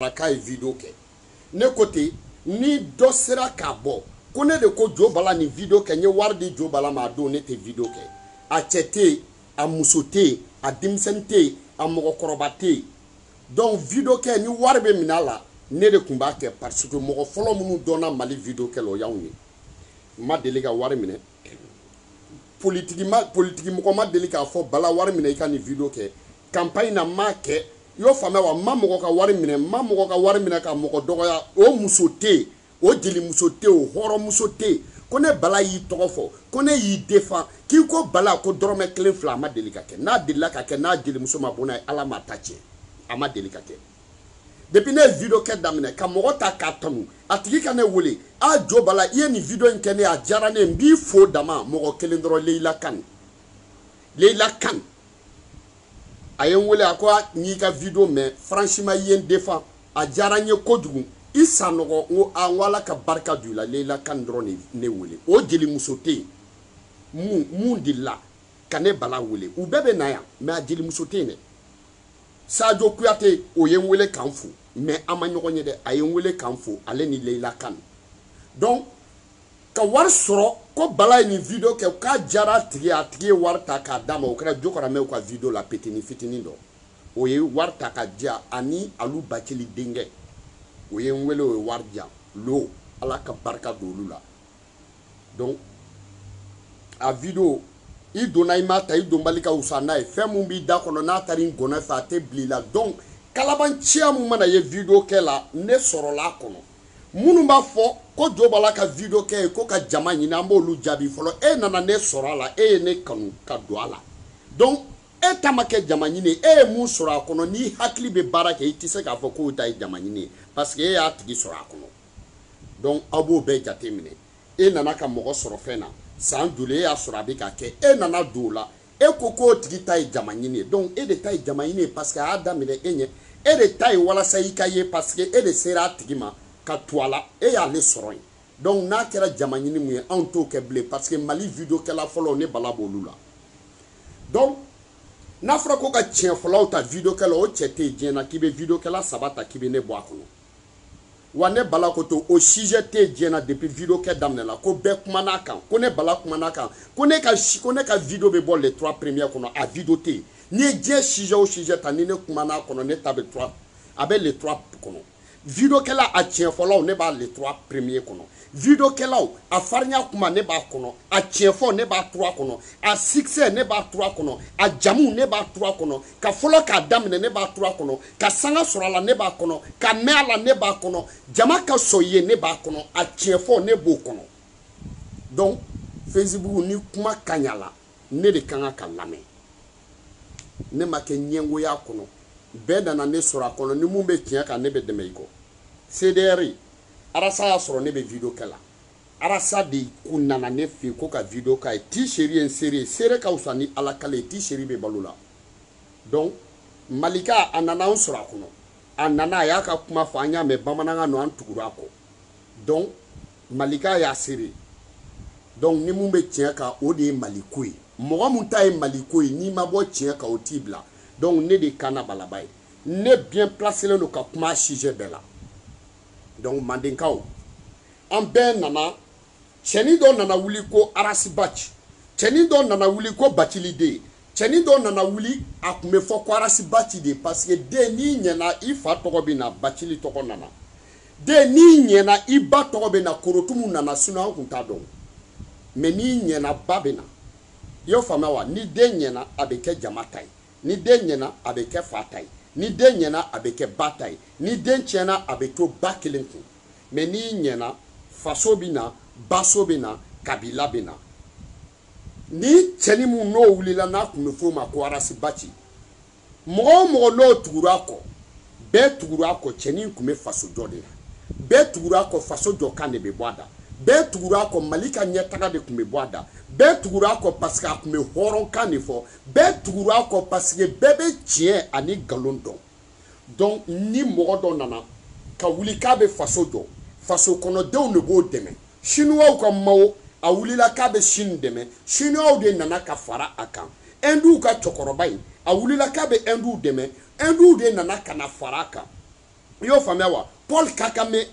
la k'a ye video kɛ ne ko ten ni dɔ sera k'a bɔ ko ne de ko jo bala nin video kɛ n ye wari di jo bala ma a don ne tɛ video kɛ a cɛ tɛ yen a muso tɛ yen a denmisɛnnin tɛ yen a mɔgɔkɔrɔba tɛ yen donc video kɛ ni wari bɛ minɛ a la ne de tun b'a kɛ parce que mɔgɔ fɔlɔ minnu dɔnna mali video kɛ la o y'anw ye n ma deli ka wari minɛ politiki mɔgɔ ma deli k'a fɔ bala wari minɛ i ka nin video kɛ campagne na m'a kɛ i y'o faamuya wa ma mɔgɔ ka wari minɛ ma mɔgɔ ka wari minɛ ka mɔgɔ dɔgɔya o muso tɛ yen o jelimuso tɛ yen o hɔrɔnmuso tɛ yen ko ne bala y'i tɔgɔ fɔ ko ne y'i defan k'i ko bala ko dɔrɔmɛ kelen fila a ma deli ka kɛ n'a delila ka kɛ n'a jelimuso ma bon n'a ye ala ma ta tiɲɛ a ma deli ka kɛ depuis ne ye video kɛ daminɛ ka mɔgɔ ta k'a tanu a tigi ka ne wele a jo bala i ye nin video in kɛ ne a diyara ne n b'i fo dama mɔgɔ kelen dɔrɔn leila kan leila kan a ye n wele a ko a n'i ka video mɛn franchement i ye n defan a diyara n ye kojugu i sanɔgɔ n ko a n ko ala ka barika don i la leila kan dɔrɔn de ne wele o jelimuso tɛ yen mun mun delila ka ne bala wele u bɛɛ bɛ na yan mɛ a jelimuso tɛ yen dɛ Sajo Kuyate o ye n wele ka n fo mais an ma ɲɔgɔn ye dɛ a ye n wele ka n fo ale ni Leila Kane donc ka wari sɔrɔ ko Bala ye nin video kɛ k'a diyara a tigi a tigi ye wari ta k'a d'a ma o kɛra Jokaramɛw ka video la petini fitinin dɔ o ye wari ta ka diya ani Alu Bacili denkɛ o ye n wele o ye wari diyan lo Ala ka barika don olu la donc a video i donna i m'a ta i donbali ka wusa n'a ye fɛn min b'i da kɔnɔ n'a taara i gɔnɔ fɛ a tɛ bila i la donc kalabanciya min mana ye video kɛ la ne sɔrɔla a kɔnɔ minnu b'a fɔ ko jo b'a la ka video kɛ ye ko ka jama ɲini an b'olu jaabi fɔlɔ e nana ne sɔrɔ a la e ye ne kanu ka don a la donc e ta ma kɛ jama ɲini e ye mun sɔrɔ a kɔnɔ n'i hakili bɛ baara kɛ i tɛ se k'a fɔ k'o ta ye jama ɲini ye parce que e y'a tigi sɔrɔ a kɔnɔ donc aw b'o bɛɛ jate minɛ e nana ka mɔgɔ sɔrɔ fɛn na san joli e y'a sɔrɔ a bɛ ka kɛ e nana don o la e ko k'o tigi ta ye jama ɲini ye donc e de ta ye jama ɲini ye parce que a y'a daminɛ e ɲɛ e de ta ye walasa i ka ye parce que e de sera a tigi ma ka to a la e y'ale sɔrɔ yen donc n'a kɛra jama ɲini mun ye anw t'o kɛ bilen parce que mali video kɛla fɔlɔw ne bala b'olu la donc n'a fɔra ko ka tiɲɛ fɔlɔw ta video kɛla o cɛ tɛ yen diɲɛ na k'i bɛ video kɛla saba ta k'i bɛ ne bɔ a kɔnɔ wa ne bala ko to o sujet tɛ diɲɛ na depuis video kɛ daminɛ la ko bɛɛ kumana a kan ko ne bala kumana a kan ko ne ka ko ne ka video bɛ bɔ les trois premières kɔnɔ a video tɛ yen n'i ye diɲɛ sujet o sujet ta ni ne kumana a kɔnɔ ne ta bɛ trois a bɛ les trois kɔnɔ video kɛla a tiɲɛ fɔlɔw ne b'a les trois premiers kɔnɔ video kɛlaw a farinya kuma ne b'a kɔnɔ a tiɲɛ fɔ ne b'a trois kɔnɔ a succès ne b'a trois kɔnɔ a jamu ne b'a trois kɔnɔ ka fɔlɔ k'a daminɛ ne b'a trois kɔnɔ ka sanga sɔrɔ a la ne b'a kɔnɔ ka mɛn a la ne b'a kɔnɔ jama ka sɔn ye ne b'a kɔnɔ a tiɲɛfɔ ne b'o kɔnɔ donc facebook ni kuma ka ɲa la ne de kan ka ka lamɛn ne ma kɛ ɲɛngoya kɔnɔ bɛɛ nana ne sɔrɔ a kɔnɔ ni mun bɛ tiɲɛ kan ne bɛ dɛmɛ i kɔ cdr arasa y'a sɔrɔ ne bɛ video kɛ la arasa de ko nana ne fɛ ko ka video k'a ye ti seri ye n seri ye seere ka fisa ni ala kale ye ti seri bɛ balo la donc malika a nana an sɔrɔ a kɔnɔ a nana a y'a ka kuma fɔ an y'a mɛn bamanankan nɔ an tugura a kɔ donc malika y'a sere donc ni mun bɛ tiɲɛ kan o de ye maliko ye mɔgɔ mun ta ye maliko ye n'i ma bɔ tiɲɛ kan o t'i bila donc ne de ye kan na balaba ye ne bien placelen don ka kuma a sujet bɛɛ la donc mandenkaw an bɛɛ nana cɛnin dɔ nana wuli ko arasibaci cɛnin dɔ nana wuli ko baciliden cɛnin dɔ nana wuli a tun bɛ fɔ ko arasibaci de parce que den n'i ɲɛna i fa tɔgɔ bɛ na bacili tɔgɔ nana den n'i ɲɛna i ba tɔgɔ bɛ na korotumu nana sinon an tun t'a dɔn mais n'i ɲɛna ba bɛ na i y'o faamuya wa ni den ɲɛna a bɛ kɛ jama ta ye ni den ɲɛna a bɛ kɛ fa ta ye ni den ɲɛna a bɛ kɛ ba ta ye ni den tiɲɛna a bɛ to ba kelen kun mɛ n'i ɲɛna faso bɛ na baso bɛ na kabila bɛ na ni cɛni min n'o wulila n'a tun bɛ f'o ma ko arasibaci mɔgɔ o mɔgɔ n'o tugura kɔ bɛɛ tugura kɔ cɛni tun bɛ faso jɔ de la bɛɛ tugura kɔ faso jɔ kan de bɛ bɔ a da bɛɛ tugura kɔ mali ka ɲɛtaga de tun bɛ bɔ a da bɛɛ tugura kɔ paseke a tun bɛ hɔrɔnkan de fɔ bɛɛ tugura kɔ paseke bɛɛ bɛ tiɲɛ ani nkalon dɔn donc ni mɔgɔ dɔ nana ka wuli k'a bɛ faso jɔ faso kɔnɔdenw de b'o dɛmɛ sinuwaw ka mawo a wulila k'a bɛ sini dɛmɛ sinuwaw de nana ka fara a kan ɛnduw ka cɛkɔrɔba in a wulila k'a bɛ ɛnduw dɛmɛ ɛnduw de nana ka na fara a kan i y'o faamuya wa paul kakame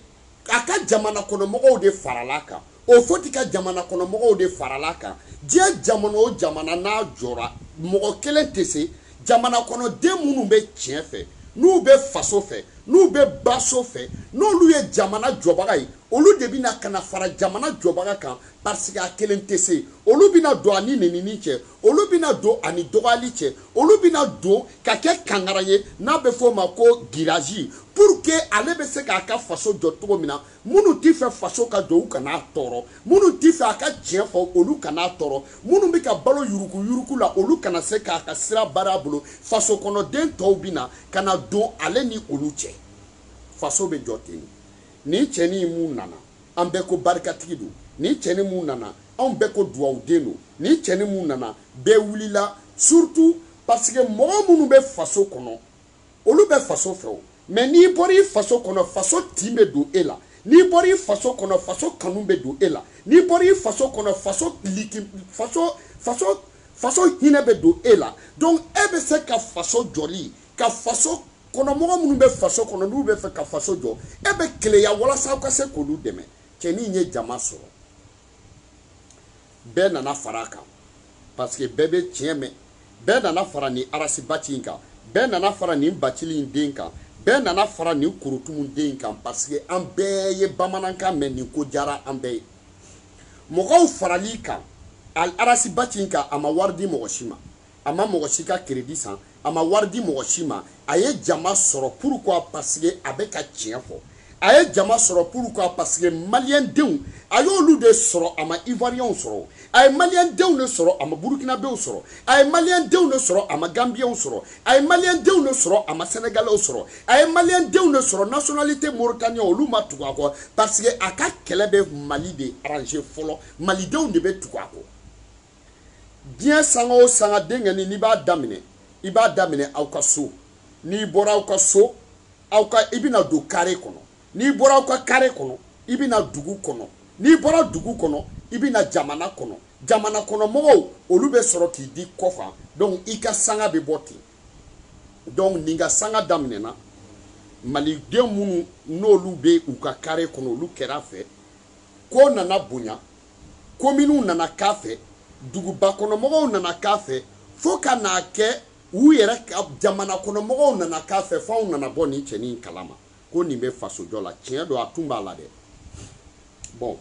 a ka jamana kɔnɔmɔgɔw de farala kan o foti ka jamana kɔnɔmɔgɔw de farala kan diɲɛ jamana o jamana n'a jɔra mɔgɔ kelen tɛ se jamana kɔnɔden minnu bɛ tiɲɛ fɛ n'u bɛ faso fɛ n'u bɛ baso fɛ n'olu ye jamana jɔbaga ye olu de bɛna kana fara jamana jɔbaga kan parce que a kelen tɛ se olu bɛna don a ni nenini cɛ olu bɛna don ani dɔgɔyali cɛ olu bɛna don ka kɛ kangara ye n'a bɛ fɔ o ma ko girazi pour que ale bɛ se k'a ka faso jɔ cogo min na minnu t'i fɛ faso ka jɔ u kan'a tɔɔrɔ minnu t'i fɛ a ka tiɲɛ fɔ olu kan'a tɔɔrɔ minnu bɛ ka balo yuruguyurugu la olu kana se k'a ka sira baara bolo faso kɔnɔden tɔw bɛ na ka na don ale ni olu cɛ faso bɛ jɔ ten nin cɛnin mun nana an bɛɛ ko barikatigi don ni cɛ ni mun nana anw bɛɛ ko duwawuden don ni cɛ ni mun nana bɛɛ wulila surtout parce que mɔgɔ minnu bɛ faso kɔnɔ olu bɛ faso fɛ o mais n'i bɔra i faso kɔnɔ faso tin bɛ don e la n'i bɔra i faso kɔnɔ faso kanu bɛ don e la n'i bɔra i faso kɔnɔ faso liki faso faso faso hinɛ bɛ don e la donc e bɛ se ka faso jɔli ka faso kɔnɔ mɔgɔ minnu bɛ faso kɔnɔ n'u bɛ fɛ ka faso jɔ e bɛ keleya walasa aw ka se k'olu dɛmɛ cɛnin ye jama sɔrɔ bɛɛ nana fara a kan parce que bɛɛ bɛ tiɲɛ mɛn bɛɛ nana fara nin arasi baci in kan bɛɛ nana fara nin bacili in den kan bɛɛ nana fara nin korotumu den kan parce que an bɛɛ ye bamanankan mɛn nin ko jara an bɛɛ ye mɔgɔw farali kan arasi baci in kan a ma wari di mɔgɔ si ma a ma mɔgɔ si ka keredi san a ma wari di mɔgɔ si ma a ye jama sɔrɔ pourquoi parce que a bɛ ka tiɲɛ fɔ a ye jama sɔrɔ pourquoi parce que maliyɛn denw a y'olu de sɔrɔ a ma ivoiriyɛnw sɔrɔ a ye maliyɛn denw de sɔrɔ a ma burukinabew sɔrɔ a ye maliyɛn denw de sɔrɔ a ma gambiyɛnw sɔrɔ a ye maliyɛn denw de sɔrɔ a ma sɛnɛgalɛw sɔrɔ a ye maliyɛn denw de sɔrɔ nationalité mauritaniya olu ma tugu a kɔ parce que a ka kɛlɛ bɛ mali de arranger fɔlɔ malidenw de bɛ tugu a kɔ diɲɛ sanga o sanga denkɛni n'i b'a daminɛ i b'a daminɛ aw ka so n'i bɔra aw ka so aw ka i bɛna don kare kɔnɔ n'i bɔra aw ka kare kɔnɔ i bɛna dugu kɔnɔ n'i bɔra dugu kɔnɔ i bɛna jamana kɔnɔ jamana kɔnɔ mɔgɔw olu bɛ sɔrɔ k'i di kɔfan donc i ka sanga bɛ bɔ ten donc nin ka sanga daminɛna maliden minnu n'olu bɛ u ka kare kɔnɔ olu kɛra fɛ ko nana bonya kominiw nana k'a fɛ dugubakɔnɔmɔgɔw nana k'a fɛ fo ka n'a kɛ u yɛrɛ jamanakɔnɔmɔgɔw nana k'a fɛ fo anw nana bɔ nin cɛnin kalama ko nin bɛ fasojɔ la tiɲɛ don a tun b'a la dɛ bɔn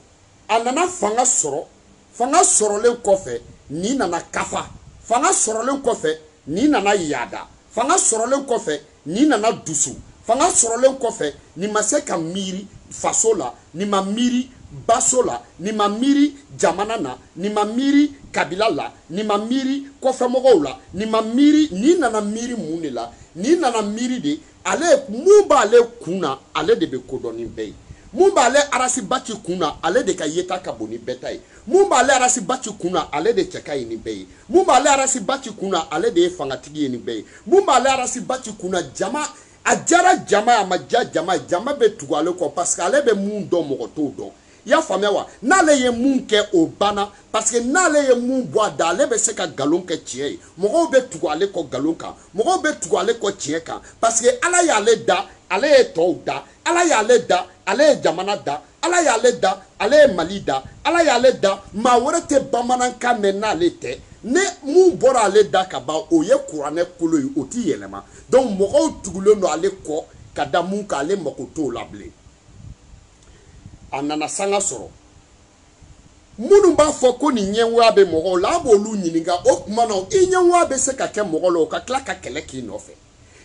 a nana fanga sɔrɔ fanga sɔrɔlen kɔfɛ nin nana kafa fanga sɔrɔlen kɔfɛ nin nana yaada fanga sɔrɔlen kɔfɛ Ni nana dusu fanga sɔrɔlen kɔfɛ ni ma se ka miiri faso la ni ma miiri baso la ni ma miiri jamana na ni ma miiri kabila la ni ma miiri kɔfɛmɔgɔw la ni ma miiri ni nana miiri mun de la ni nana miiri de ale mun b'ale kun na ale de bɛ kodɔnni bɛɛ ye mun b'ale arasiba ci kun na ale de ka yeta ka bon ni bɛɛ ta ye mun b'ale arasi ba ci kun na ale de cɛ ka ye nin bɛɛ ye mun b'ale arasi ba ci kun na ale de ye fangatigi ye nin bɛɛ ye mun b'ale arasi ba ci kun na jama a jara jama a ma ja jama jama bɛ tugu ale kɔ parce que ale bɛ mun dɔn mɔgɔ t'o dɔn i y'a faamuya wa n'ale ye mun kɛ o banna parce que n'ale ye mun bɔ a da ale bɛ se ka nkalon kɛ tiɲɛ ye mɔgɔw bɛ tugu ale kɔ nkalon kan mɔgɔw bɛ tugu ale kɔ tiɲɛ kan parce que ala y'ale da ale ye tɔw da ala y'ale da ale ye jamana da ala y'ale da ale ye mali da ala y'ale da maa wɛrɛ tɛ bamanankan mɛn n'ale tɛ ne mun bɔra ale da ka ban o ye kuranɛ kolo ye o t'i yɛlɛma donc mɔgɔw tugulen don ale kɔ ka da mun kan ale mako t'o la bilen a nana sanga sɔrɔ minnu b'a fɔ ko nin ɲɛngoya bɛ mɔgɔw la a b'olu ɲininka o tuma na i ɲɛngoya bɛ se ka kɛ mɔgɔ la o ka tila ka kɛlɛ k'i nɔfɛ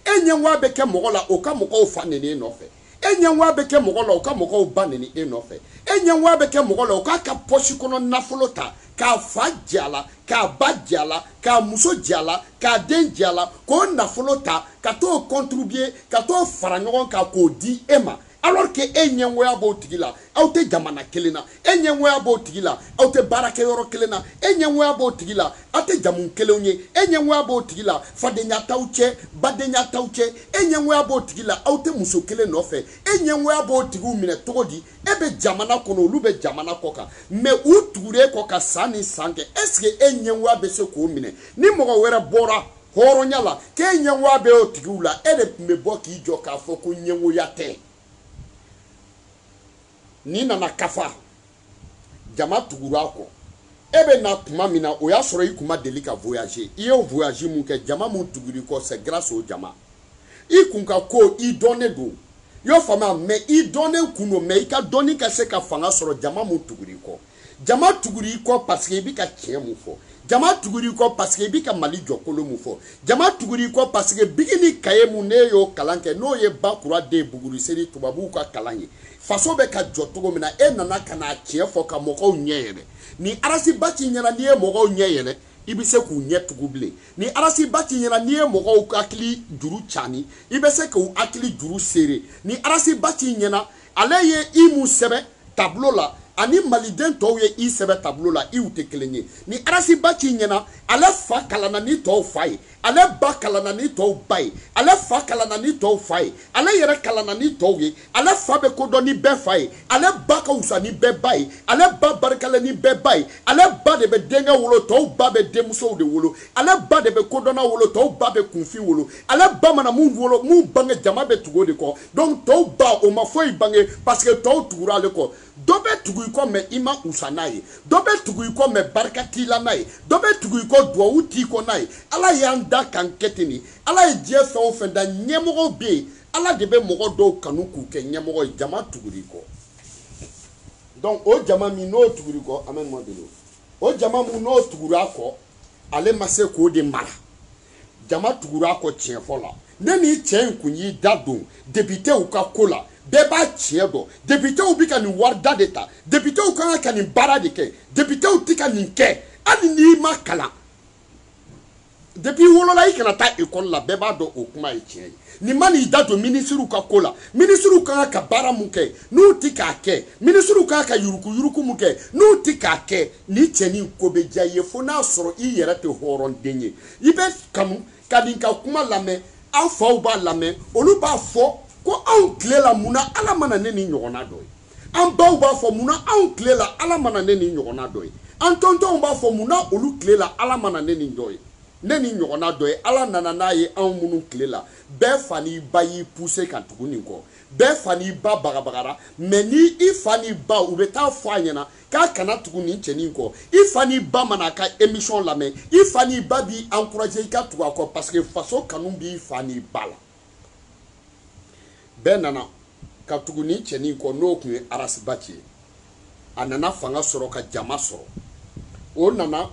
e ɲɛngoya bɛ kɛ mɔgɔ la o ka mɔgɔw fa neni e nɔfɛ e ɲɛngoya bɛ kɛ mɔgɔ la o ka mɔgɔw ba neni e nɔfɛ e ɲɛngoya bɛ kɛ mɔgɔ la o k'a ka pɔsi kɔnɔ nafolo ta k'a fa ja la k'a ba ja la k'a muso ja la k'a den ja la k'o nafolo ta ka t'o contribuer ka t'o fara ɲɔgɔn kan k'o di e ma alors que e ɲɛngoya b'o tigi la aw tɛ jamana kelen na e ɲɛngoya b'o tigi la aw tɛ baarakɛ yɔrɔ kelen na e ɲɛngoya b'o tigi la aw tɛ jamu kelenw ye e ɲɛngoya b'o tigi la fadenya t'aw cɛ badenya t'aw cɛ e ɲɛngoya b'o tigi la aw tɛ muso kelen nɔfɛ e ɲɛngoya b'o tigiw minɛ cogo di e bɛ jamana kɔnɔ olu bɛ jamana kɔ kan mais u tugulen kɔ ka san ni san kɛ est ce que e ɲɛngoya bɛ se k'o minɛ ni mɔgɔ wɛrɛ bɔra hɔrɔnya la k'e ɲɛngoya bɛ o tigiw la e de tun bɛ bɔ k'i jɔ k'a fɔ ko ɲɛngoya tɛ n'i nana kafa jama tugura kɔ e bɛ na tuma min na o y'a sɔrɔ i tun ma deli ka voyage i y'o voyage mun kɛ jama mun tuguri kɔ c'est grâce o jama i kun ka ko i dɔnnen don i y'o faamuya mɛ i dɔnnen kun don mɛ i ka dɔnni ka se ka fanga sɔrɔ jama mun tuguri kɔ jama tugura i kɔ paseke i bɛ ka tiɲɛ mun fɔ jama tugura i kɔ paseke i bɛ ka mali jɔkolo mun fɔ jama tugura i kɔ paseke bigi ni kaye mun n'e y'o kalan kɛ n'o ye ba kura den buguriseri tubabuw ka kalan ye faso bɛ ka jɔ cogo min na e nana ka n'a tiɲɛ fɔ ka mɔgɔw ɲɛ yɛlɛ ni arasiba t'i ɲɛna n'i ye mɔgɔw ɲɛ yɛlɛ i bɛ se k'u ɲɛ tugu bilen ni arasiba t'i ɲɛna n'i ye mɔgɔw hakili juru cani i bɛ se k'u hakili juru seere ni arasiba t'i ɲɛna ale ye i mun sɛbɛ tableau la ani maliden tɔw ye i sɛbɛ tableau la iw tɛ kelen ye ni arasiba ci ɲɛna ale fa kalanna ni tɔw fa ye ale ba kalanna ni tɔw ba ye ale fa kalanna ni tɔw fa ye ale yɛrɛ kalanna ni tɔw ye ale fa bɛ kodɔn ni bɛɛ fa ye ale ba ka wusa ni bɛɛ ba ye ale ba barikalen ni bɛɛ ba ye ale ba de bɛ denkɛ wolo tɔw ba bɛ denmusow de wolo ale ba de bɛ kodɔnna wolo tɔw ba bɛ kunfin wolo ale ba mana mun wolo mun bange jama bɛ tugu o de kɔ donc tɔw ba o ma foyi bange parce que tɔw tugura ale kɔ dɔ bɛ tugu i kɔ mɛ i ma usa n'a ye dɔ bɛ tugu i kɔ mɛ barika t'i la n'a ye dɔ bɛ tugu i kɔ duwawu t'i kɔ n'a ye ala y'an da kan kɛ ten de ala ye diɲɛ fɛn o fɛn da ɲɛmɔgɔw bɛ yen ala de bɛ mɔgɔ dɔw kanu k'u kɛ ɲɛmɔgɔ ye jama tuguri kɔ donc o jama min n'o tuguri kɔ an bɛ nɔ de o jama min n'o tugura kɔ ale ma se k'o de mara jama tugura a kɔ tiɲɛ fɔ la ne ni cɛ in kun y'i da don depitew ka ko la bɛɛ b'a tiɲɛ dɔn depitew bɛ ka nin warida de ta depitew ka kan ka nin baara de kɛ depitew tɛ ka nin kɛ hali n'i ma kalan depi wolola i kana taa ekɔli la bɛɛ b'a dɔn o kuma ye tiɲɛ ye nin ma n'i da don minisiriw ka ko la minisiriw ka kan ka baara mun kɛ n'u tɛ k'a kɛ minisiriw ka kan ka yuruku-yuruku mun kɛ n'u tɛ k'a kɛ Ni cɛnin ko bɛ diya i ye fo n'a sɔrɔ i yɛrɛ tɛ hɔrɔnden ye i bɛ kanu ka nin ka kuma lamɛn an faw b'a lamɛn olu b'a fɔ ko anw tilela mun na ala mana ne ni ɲɔgɔnna dɔ ye an baw b'a fɔ mun na anw tilela ala mana ne ni ɲɔgɔnna dɔ ye an tɔntɔnw b'a fɔ mun na olu tilela ala mana ne ni dɔ ye ne ni ɲɔgɔnna dɔ ye ala nana n'a ye anw minnu tilela bɛɛ fa n'i ba y'i puse ka tugu nin kɔ bɛɛ fa n'i ba bagabagara mɛ ni i fa n'i ba u bɛ taa fɔ a ɲɛna k'a kana tugu nin cɛnin kɔ i fa n'i ba mana ka émission lamɛn i fa n'i ba b'i encourager i ka tugu a kɔ parce que faso kanu b'i fa n'i ba la bɛɛ nana ka tugu nin cɛnin kɔ n'o tun ye arasiba ci ye a nana fanga sɔrɔ ka jama sɔrɔ o nana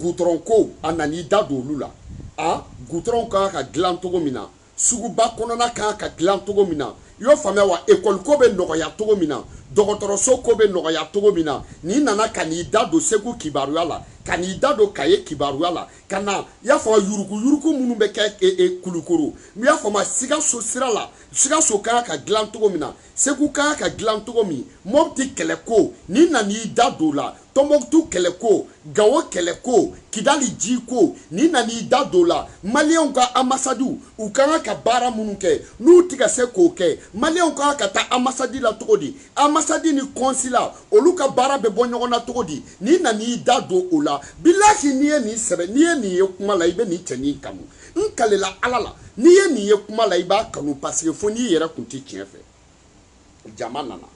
gutɔrɔn kow a nan'i da don olu la a gutɔrɔnw ka ka dilan cogo min na suguba kɔnɔna kan ka dilan cogo min na i y'o faamuya wa ekɔli ko bɛ nɔgɔya cogo min na dɔgɔtɔrɔso ko bɛ nɔgɔya cogo min na n'i nana ka n'i da don segu kibaruya la ka n'i da don kaye kibaruya la ka na i y'a fɔ yuruguyurugu minnu bɛ kɛ e, e, kulukoro i y'a fɔ ma sikaso sira la sikaso ka ka dilan cogo min na segu ka ka dilan cogo min mɔbiti kɛlɛ ko n'i nan'i da don la tɔnbɔkutu kɛlɛko gawo kɛlɛko kidali jiko ni na n'i da don la maliyɛnw ka amasadiw u ka kan ka baara minnu kɛ n'u tɛ ka se k'o kɛ maliyɛnw ka kan ka taa amasadi la cogo di amasadi ni kɔnsila olu ka baara bɛ bɔ ɲɔgɔn na cogo di n'i na n'i da don o la bilahi n'i ye nin sɛbɛn n'i ye nin ye kuma la i bɛ nin cɛnin kanu n kalela ala la n'i ye nin ye kuma la i b'a kanu paseke fo n'i yɛrɛ kun tɛ tiɲɛ fɛ jama nana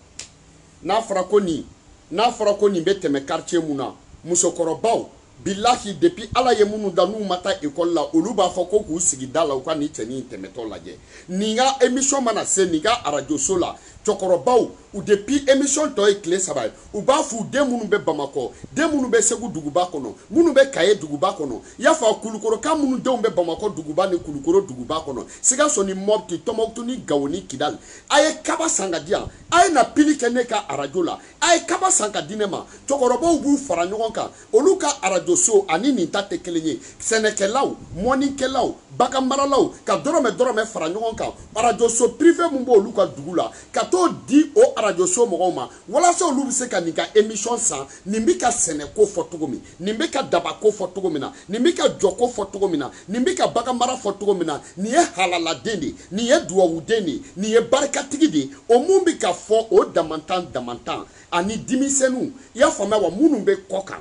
n'a fɔra ko nin n'a fɔra ko nin bɛ tɛmɛ quartier mun na musokɔrɔbaw bilahi depuis ala ye minnu da n'u ma taa ekɔli la olu b'a fɔ ko k'u sigi da la u ka nin cɛnin in tɛmɛtɔ lajɛ nin ka emission mana se nin ka arajoso la cɛkɔrɔbaw u depuis emission tɔ ye tile saba ye u b'a f'u den minnu bɛ bamakɔ den minnu bɛ segu duguba kɔnɔ minnu bɛ kaye duguba kɔnɔ y'a fɔ a kulukorokan minnu denw bɛ bamakɔ duguba ni kulukoro duguba kɔnɔ sikaso ni mɔpti tɔmɔkutu ni gawo ni kidali a ye kaba san ka di yan a ye na pili kɛ ne ka arajo la a ye kaba san ka di ne ma cɛkɔrɔbaw b'u fara ɲɔgɔn kan olu ka arajo so ani nin ta tɛ kelen ye sɛnɛkɛlaw mɔnikɛlaw bagan maralaw ka dɔrɔmɛ dɔrɔmɛ fara ɲɔgɔn kan arajo so pirife min b'olu ka dugu la ka t'o di o arajo so mɔgɔw ma walasa olu bɛ se ka nin ka emission san nin bɛ ka sɛnɛko fɔ cogo min nin bɛ ka dabako fɔ cogo min na nin bɛ ka jɔko fɔ cogo min na nin bɛ ka baganmara fɔ cogo min na nin ye halaladen de ye nin ye duwawuden de ye nin ye barikatigi de ye o mun bɛ ka fɔ o damantan damantan ani denmisɛnninw i y'a faamuya wa minnu bɛ kɔ kan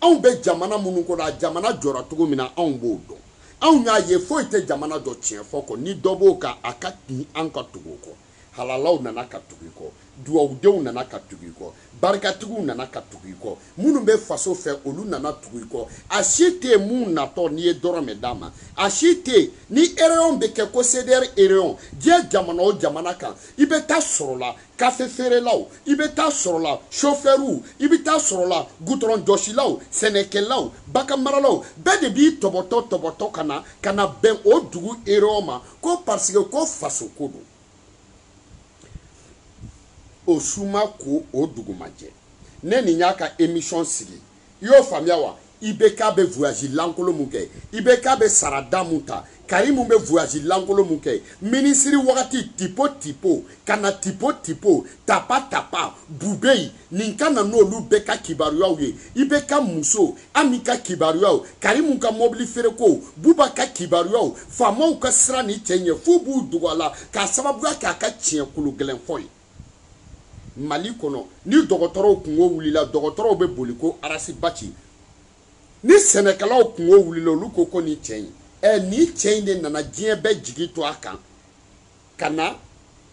anw bɛ jamana minnu kɔnɔ a jamana jɔra cogo min na anw b'o dɔn anw y'a ye foyi tɛ jamana jɔ tiɲɛ fɔ kɔ ni dɔ b'o kan a ka kin an ka tugu o kɔ halalaw nana ka tugu i kɔ duwawudenw nana ka tugu i kɔ barikatigiw nana ka tugu i kɔ minnu bɛ faso fɛ olu nana tugu i kɔ a si tɛ yen mun natɔ n'i ye dɔrɔmɛ d'a ma a si tɛ yen ni ereyɔn bɛ kɛ ko sedɛri ereyɔn diɲɛ jamana o jamana kan i bɛ taa sɔrɔ la kafe feerelaw i bɛ taa sɔrɔ la sofɛriw i bɛ taa sɔrɔ la gutɔrɔn jɔsilaw sɛnɛkɛlaw bagan maralaw bɛɛ de b'i tɔbɔtɔ tɔbɔtɔ ka na ka na bɛn o dugu ereyɔn ma ko parce que ko faso ko don o suma ko o dugumajɛ ne nin y'a ka émission sigi i y'o faamuya wa i bɛ k'a bɛ voyage lankolo mun kɛ i bɛ k'a bɛ sarada mun ta karimu bɛ voyage lankolo mun kɛ minisiri wagati tipo tipo ka na tipo tipo tapa tapa bubeyi nin ka na n'olu bɛɛ ka kibaruyaw ye i bɛ ka muso ami ka kibaruyaw karimu ka mɔbili feerekow buba ka kibaruyaw faamaw ka sira ni cɛ ɲɛ f'u b'u dogo a la k'a sababuya kɛ a ka tiɲɛ kolo gɛlɛn fɔ ye mali kɔnɔ ni dɔgɔtɔrɔw kungo wulila dɔgɔtɔrɔw bɛ boli ko arasiba ci ni sɛnɛkɛlaw kungo wulila olu ko ko nin cɛ in ɛ nin cɛ in de nana diɲɛ bɛɛ jigi to a kan ka na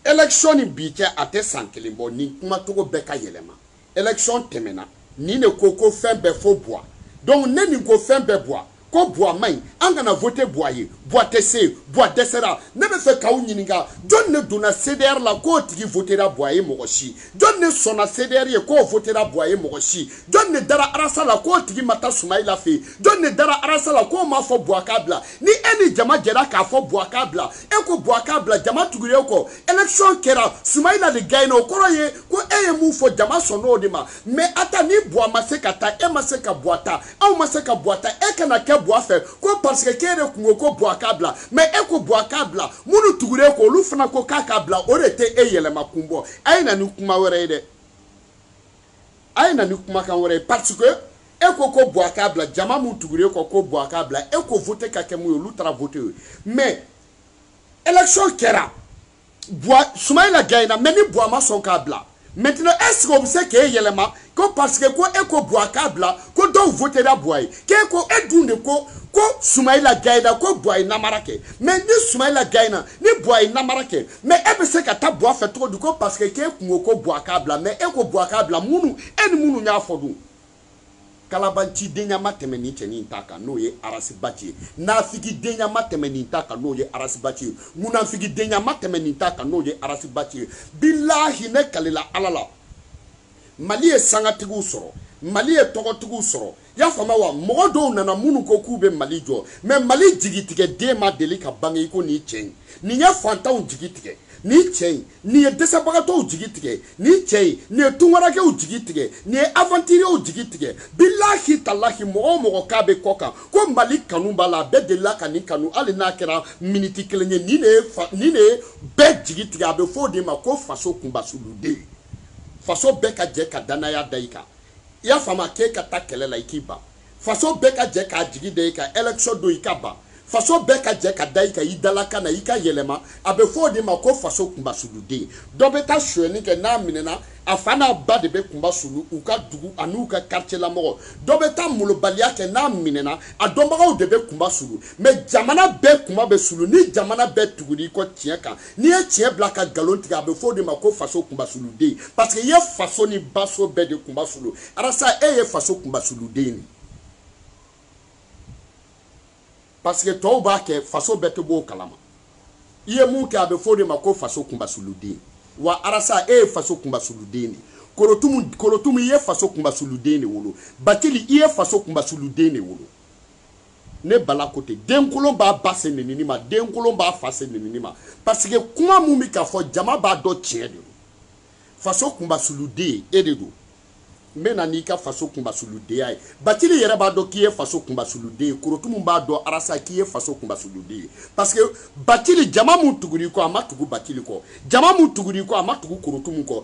election ni bi cɛ a tɛ san kelen bɔ nin kumacogo bɛɛ ka yɛlɛma election tɛmɛna nin de ko ko fɛn bɛɛ fo buwa donc ne nin ko fɛn bɛɛ buwa ko buwa man ɲi an kana vote buwa ye buwa tɛ se buwa dɛsɛra ne bɛ fɛ k'aw ɲininka jɔni de donna cdr la k'o tigi votera buwa ye mɔgɔ si jɔni de sɔnna cdr ye k'o votera buwa ye mɔgɔ si jɔni de dara arasa la k'o tigi ma taa sumayila fɛ yen jɔni de dara arasa la k'o ma fɔ buwa k'a bila ni e ni jama jɛra k'a fɔ buwa k'a bila e ko bɔ a k'a bila jama tugure e kɔ election kɛra sumayila de gayina o kɔrɔ ye ko e ye mun fɔ jama sɔnn'o de ma mɛ a ta ni bɔ ma se ka taa e ma se ka bɔ a ta aw ma se ka bɔ a ta e kana kɛ bɔ a fɛ ko parce que k'e de kun ko ko bɔ a k'a bila mɛ e ko bɔ a k'a bila minnu tugure e kɔ olu fana ko k'a k'a bila o de tɛ e yɛlɛma kun bɔ a ye na ni kuma wɛrɛ ye dɛ a ye na ni kumakan wɛrɛ ye parce que e ko ko bɔ a k'a bila jama min tugure kɔ ko bɔ a k'a bila e ko vote ka kɛ mun ye olu taara vote ye mais élection kɛra bua sumayila gaye na mais ni bua ma sɔn k'a bila maintenant est ce que o bɛ se k'e yɛlɛma ko parce que ko e ko bua k'a bila ko dɔw votera bua ye k'e ko e dun de ko ko sumayila gayina ko bɔ a ye namara kɛ mɛ ni sumayila gayina ni bɔ a ye namara kɛ mɛ e bɛ se ka taa bɔ a fɛ cogo di ko parce que k'e kun ko ko bɔ a k'a bila mɛ e ko bɔ a k'a bila minnu e ni minnu y'a fɔ dun kalabanci denyama tɛmɛ nin cɛnin ta kan n'o ye arasibaci ye nafigi denyama tɛmɛ nin ta kan n'o ye arasibaci ye munafigi denyama tɛmɛ nin ta kan n'o ye arasibaci ye bilahi ne kalela ala la mali ye sangatigiw sɔrɔ mali ye tɔgɔtigiw sɔrɔ y'a faamu wa mɔgɔ dɔw nana minnu ko k'u bɛ mali jɔ mɛ mali jigitigɛ den ma deli ka bange i ko nin cɛ in nin ye fantanw jigi tigɛ nin cɛ in nin ye dɛsɛbagatɔw jigi tigɛ nin cɛ in nin ye tungarakɛw jigi tigɛ nin ye avantiriyew jigi tigɛ bilahi talahi mɔgɔ o mɔgɔ k'a bɛ kɔ kan ko mali kanu b'a la a bɛɛ delila ka nin kanu hali n'a kɛra miniti kelen ye nin de ye nin de ye bɛɛ jigi tigɛ a bɛ fɔ o de ma ko faso kunbasuluden faso bɛɛ ka jɛ ka dannaya da i kan i y'a faamu k'e ka taa kɛlɛ la i k'i ban faso bɛɛ ka jɛ k'a jigi da i ka election don i ka ban faso bɛɛ ka jɛ ka da i ka i dalaka na i ka yɛlɛma a bɛ fɔ o de ma ko faso kunba suluden dɔ bɛ taa sonyɛni kɛ n'a minɛna a fa n'a ba de bɛ kunba sulu u ka dugu an'u ka quartier lamɔgɔ dɔ bɛ taa molobaliya kɛ n'a minɛna a dɔnbagaw de bɛ kunba sulu mais jamana bɛɛ kunba bɛ sulu ni jamana bɛɛ tuguni kɔ tiɲɛ kan n'i ye tiɲɛ bila ka nkalon tigɛ a bɛ fɔ o de ma ko faso kunbasuluden parce que i ye faso ni baso bɛɛ de kunbasulu arasa e ye faso kunbasuluden de parce que tɔw b'a kɛ faso bɛɛ tɛ b'o kalama i ye mun kɛ a bɛ fɔ o de ma ko faso kunbasuluden wa arasa e ye faso kunbasuluden de ye korotumu korotumu i ye faso kunbasuluden de wolo batili i ye faso kunbasuluden de wolo ne bala ko ten denkolon b'a ba se nenini ma denkolon b'a fa se nenini ma parce que kuma min bɛ ka fɔ jama b'a dɔn tiɲɛ de don faso kunbasuluden e de don n bɛ na n'i ka faso kunbasuludenya ye batili yɛrɛ b'a dɔn k'i ye faso kunbasuluden ye korotumu b'a dɔn arasa k'i ye faso kunbasuluden ye parce que batili jama min tugur'i kɔ a ma tugu batili kɔ jama min tugur'i kɔ a ma tugu korotumu kɔ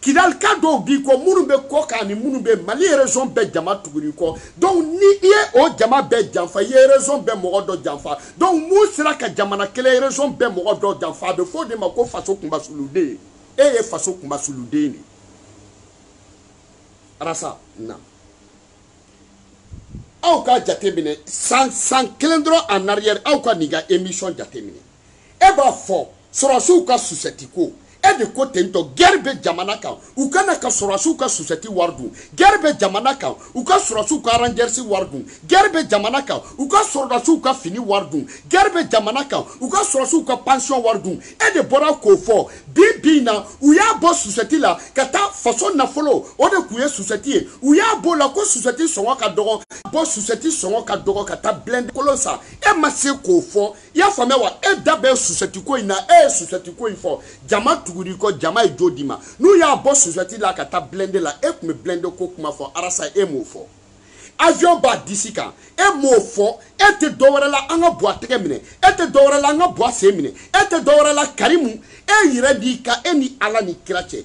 Kidal ka dɔw b'i kɔ minnu bɛ kɔ kan ni minnu bɛ mali yɛrɛson bɛɛ jama tuguni kɔ dɔnku ni i ye o jama bɛɛ janfa i yɛrɛson bɛɛ mɔgɔ dɔ janfa dɔnku mu sera ka jamana kelen yɛrɛson bɛɛ mɔgɔ dɔ janfa a bɛ fɔ de ma ko faso kunbasuluden e ye faso kunbasuluden de arasa na aw ka jateminɛ san san kelen dɔrɔn a nariyɛrɛ aw ka nin ka emisɔn jateminɛ e b'a fɔ sɔrɔsiw ka susɛti ko e de ko ten tɔ gɛri bɛ jamana kan u kana ka sɔrɔsiw ka susɛti wari dun gɛri bɛ jamana kan u ka sɔrɔsiw ka aranjɛrisi wari dun gɛri bɛ jamana kan u ka sɔrɔdasiw ka fini wari dun gɛri bɛ jamana kan u ka sɔrɔsiw ka pansiyɔn wari dun e de bɔra k'o fɔ bi bi in na u y'a bɔ susɛti la ka taa faso nafolo o de tun ye susɛti ye u y'a b'o la ko susɛti sɔngɔ ka dɔgɔ bɔ susɛti sɔngɔ ka dɔgɔ ka taa blɛndi kolon san e ma se k'o fɔ i y'a faamuya wa e da bɛ susɛti ko in na e ye susɛti ko in fɔ jama tuguri kɔ jama ye jo d'i ma n'u y'a bɔ susɛti la ka taa blende la e tun bɛ blende ko kuma fɔ arasa e m'o fɔ avion b'a disi kan e m'o fɔ e tɛ dɔwɛrɛ la an ka bɔ a tɛgɛ minɛ e tɛ dɔwɛrɛ la an ka bɔ a sen minɛ e tɛ dɔwɛrɛ la karimu e yɛrɛ b'i ka e ni ala ni kira cɛ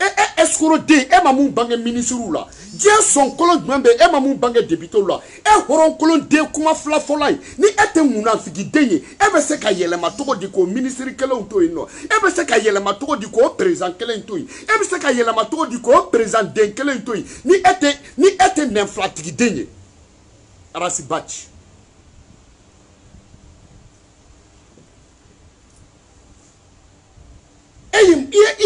e e escroden e ma mun bange minisiriw la diɲɛ sɔn kolon jumɛn bɛ e ma mun bange debitew la e hɔrɔn kolon den kuma fila fɔla ye ni e tɛ ŋunafigiden ye e bɛ se ka yɛlɛma cogo di k'o minisiri kelenw to yen nɔ e bɛ se ka yɛlɛma cogo di k'o perezan kelen to yen e bɛ se ka yɛlɛma cogo di k'o perezan den kelen to yen ni e tɛ ni e tɛ nɛnfilatigiden ye arasibaci e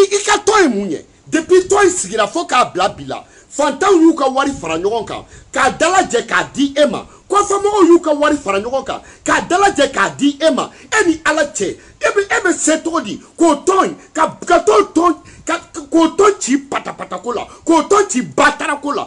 i ka tɔn ye mun ye depuis tɔn in sigira fo k'a bila bi la fantanw y'u ka wari fara ɲɔgɔn kan k'a dalajɛ k'a di e ma kɔfɛmɔgɔw y'u ka wari fara ɲɔgɔn kan k'a dalajɛ k'a di e ma e ni ala cɛ e bɛ e bɛ se cogo di k'o tɔn ka ka t'o tɔn ka k'o tɔn ci patapatako la k'o tɔn ci batarako la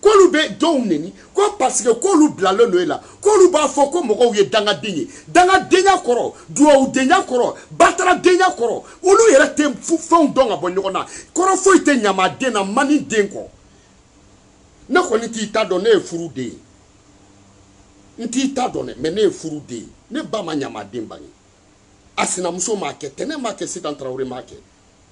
k'olu bɛ dɔw neni ko paseke k'olu bilalen don e la k'olu b'a fɔ ko mɔgɔw ye dangaden ye dangadenya kɔrɔ duwawudenya kɔrɔ bataradenya kɔrɔ olu yɛrɛ tɛ fɛnw dɔn ka bɔ ɲɔgɔn na kɔrɔ foyi tɛ ɲamaden na mani den kɔ ne kɔni t'i ta dɔn ne ye furu den ye n t'i ta dɔn dɛ mɛ ne ye furu den ye ne ba ma ɲamaden bange a sinamuso m'a kɛ tɛnɛ m'a kɛ sitan tarawele m'a kɛ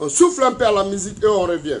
On souffle un peu à la musique et on revient.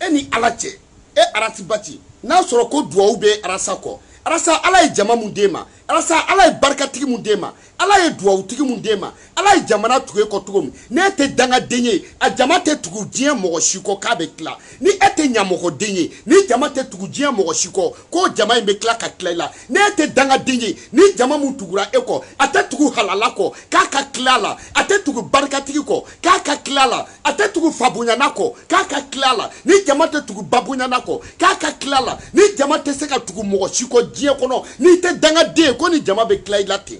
e ni ala cɛ e aratiba ci n'a sɔrɔ ko duwawu bɛ arasa kɔ arasa ala ye jama mun den ma arasa ala ye barikatigi mun den ma ala ye duwawutigi mun den ma ala ye jamana tugu e kɔ cogo min n'e tɛ dangaden ye a jama tɛ tugu diɲɛ mɔgɔ si kɔ k'a bɛ tila ni e tɛ ɲamɔgɔden ye ni jama tɛ tugu diɲɛ mɔgɔ si kɔ k'o jama in bɛ tila ka tila i la n'e tɛ dangaden ye ni jama min tugura e kɔ a tɛ tugu halala kɔ k'a ka tila a la a tɛ tugu barikatigi kɔ k'a ka tila a la a tɛ tugu fabonyana kɔ k'a ka tila a la ni jama tɛ tugu babonyana kɔ k'a ka tila a la ni jama tɛ se ka tugu mɔgɔ si kɔ diɲɛ kɔnɔ n'i tɛ dangaden ye ko ni jama bɛ tila i la ten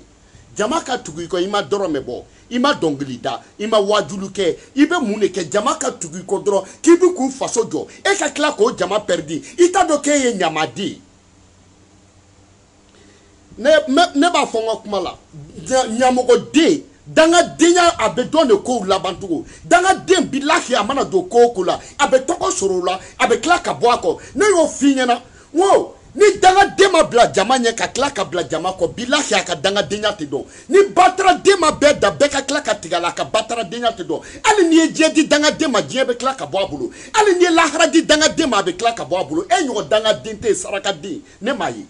jama ka tugu i kɔ i ma dɔrɔmɛ bɔ i ma dɔnkili da i ma waajulu kɛ i bɛ mun de kɛ jama ka tugu i kɔ dɔrɔn k'i bɛ k'u faso jɔ e ka tila k'o jama pɛridi i t'a dɔn k'e ye ɲamaden ye ne ne b'a fɔ n ka kuma la ɲamɔgɔden dangadenya a bɛ dɔn de kow laban cogo dangaden bi lafiya a mana don ko o ko la a bɛ tɔgɔ sɔrɔ o la a bɛ tila ka bɔ a kɔ ne y'o f'i ɲɛna wo ni dangaden ma bila jama ɲɛ ka tila ka bila jama kɔ bilahi a ka dangadenya tɛ dɔn ni bataraden ma bɛɛ da bɛɛ ka tila ka tigɛ a la a ka bataradenya tɛ dɔn hali n'i ye diɲɛ di dangaden ma diɲɛ bɛ tila ka bɔ a bolo hali n'i ye lahara di dangaden ma a bɛ tila ka bɔ a bolo e ɲɔgɔn dangaden tɛ yen sarakaden ne m'a ye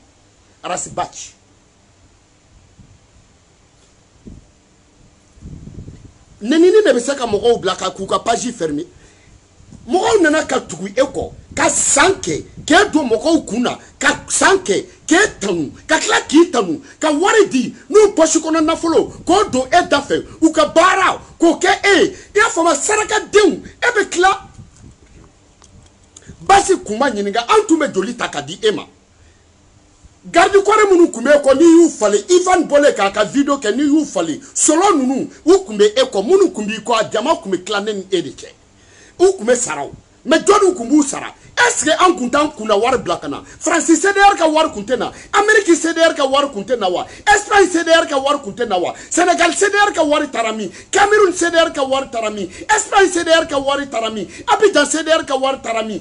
arasibaci nenini de bɛ se ka mɔgɔw bila ka k'u ka page fermer mɔgɔw nana ka tugu e kɔ ka san kɛ k'e don mɔgɔw kun na ka san kɛ k'e tanu ka tila k'i tanu ka wari di n'u pɔsi kɔnɔ nafolo k'o don e da fɛ u ka baara k'o kɛ e ye i y'a faamu sarakadenw e bɛ tila basi kunba ɲininka an tun bɛ joli ta ka di e ma garde kɔrɛ minnu tun bɛ e kɔ n'i y'u falen ivan bɔlen k'a ka video kɛ n'i y'u falen sɔlɔ ninnu u tun bɛ e kɔ minnu tun b'i kɔ a jama tun bɛ tila ne ni e de cɛ u tun bɛ sara o mɛ jɔniw tun b'u sara est ce que an tun t'an kunna wari bila ka na faransi cdr ka wari tun tɛ na ameriki cdr ka wari tun tɛ na wa espagne cdr ka wari tun tɛ na wa senegal cdr ka wari taara min cameroun cdr ka wari taara min espagne cdr ka wari taara min abijan cdr ka wari taara min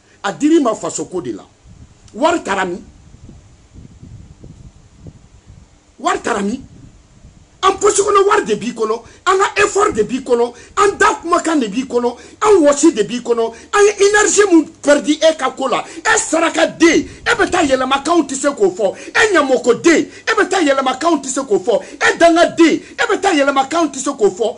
a dir'i ma fasoko de la wari taara min wari taara min an posi kɔnɔ wari de b'i kɔnɔ an ka effort de b'i kɔnɔ an da kumakan de b'i kɔnɔ an wɔsi de b'i kɔnɔ an ye énergie mun pɛridi e ka ko la e saraka den e bɛ taa yɛlɛmakanw tɛ se k'o fɔ e ɲamɔgɔ den e bɛ taa yɛlɛmakanw tɛ se k'o fɔ e danga den e bɛ taa yɛlɛmakanw tɛ se k'o fɔ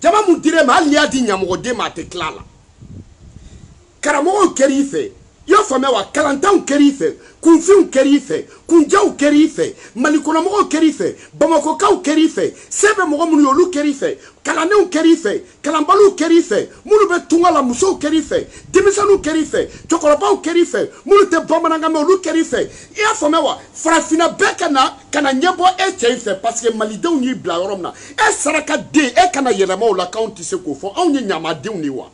jama mun dir'e ma hali n'i y'a di ɲamɔgɔden ma a tɛ tila a la karamɔgɔw kɛra i fɛ i y'a faamuya wa kalantanw kɛra i fɛ kunfinw kɛra i fɛ kunjaw kɛra i fɛ malikɔnɔmɔgɔw kɛra i fɛ bamakɔkaw kɛra i fɛ se bɛ mɔgɔ minnu ye olu kɛra i fɛ kalannenw kɛra i fɛ kalanbaliw kɛra i fɛ minnu bɛ tunga la musow kɛra i fɛ denmisɛnninw kɛra i fɛ cɛkɔrɔbaw kɛra i fɛ minnu tɛ bamanankan mɛn olu kɛra i fɛ i y'a faamuya wa farafinna bɛɛ ka na kana ɲɛbɔ e cɛ in fɛ parce que malidenw y'i bila yɔrɔ min na e saraka den e kana yɛlɛma o la k'anw tɛ se k'o fɔ anw ye ɲamadenw de wa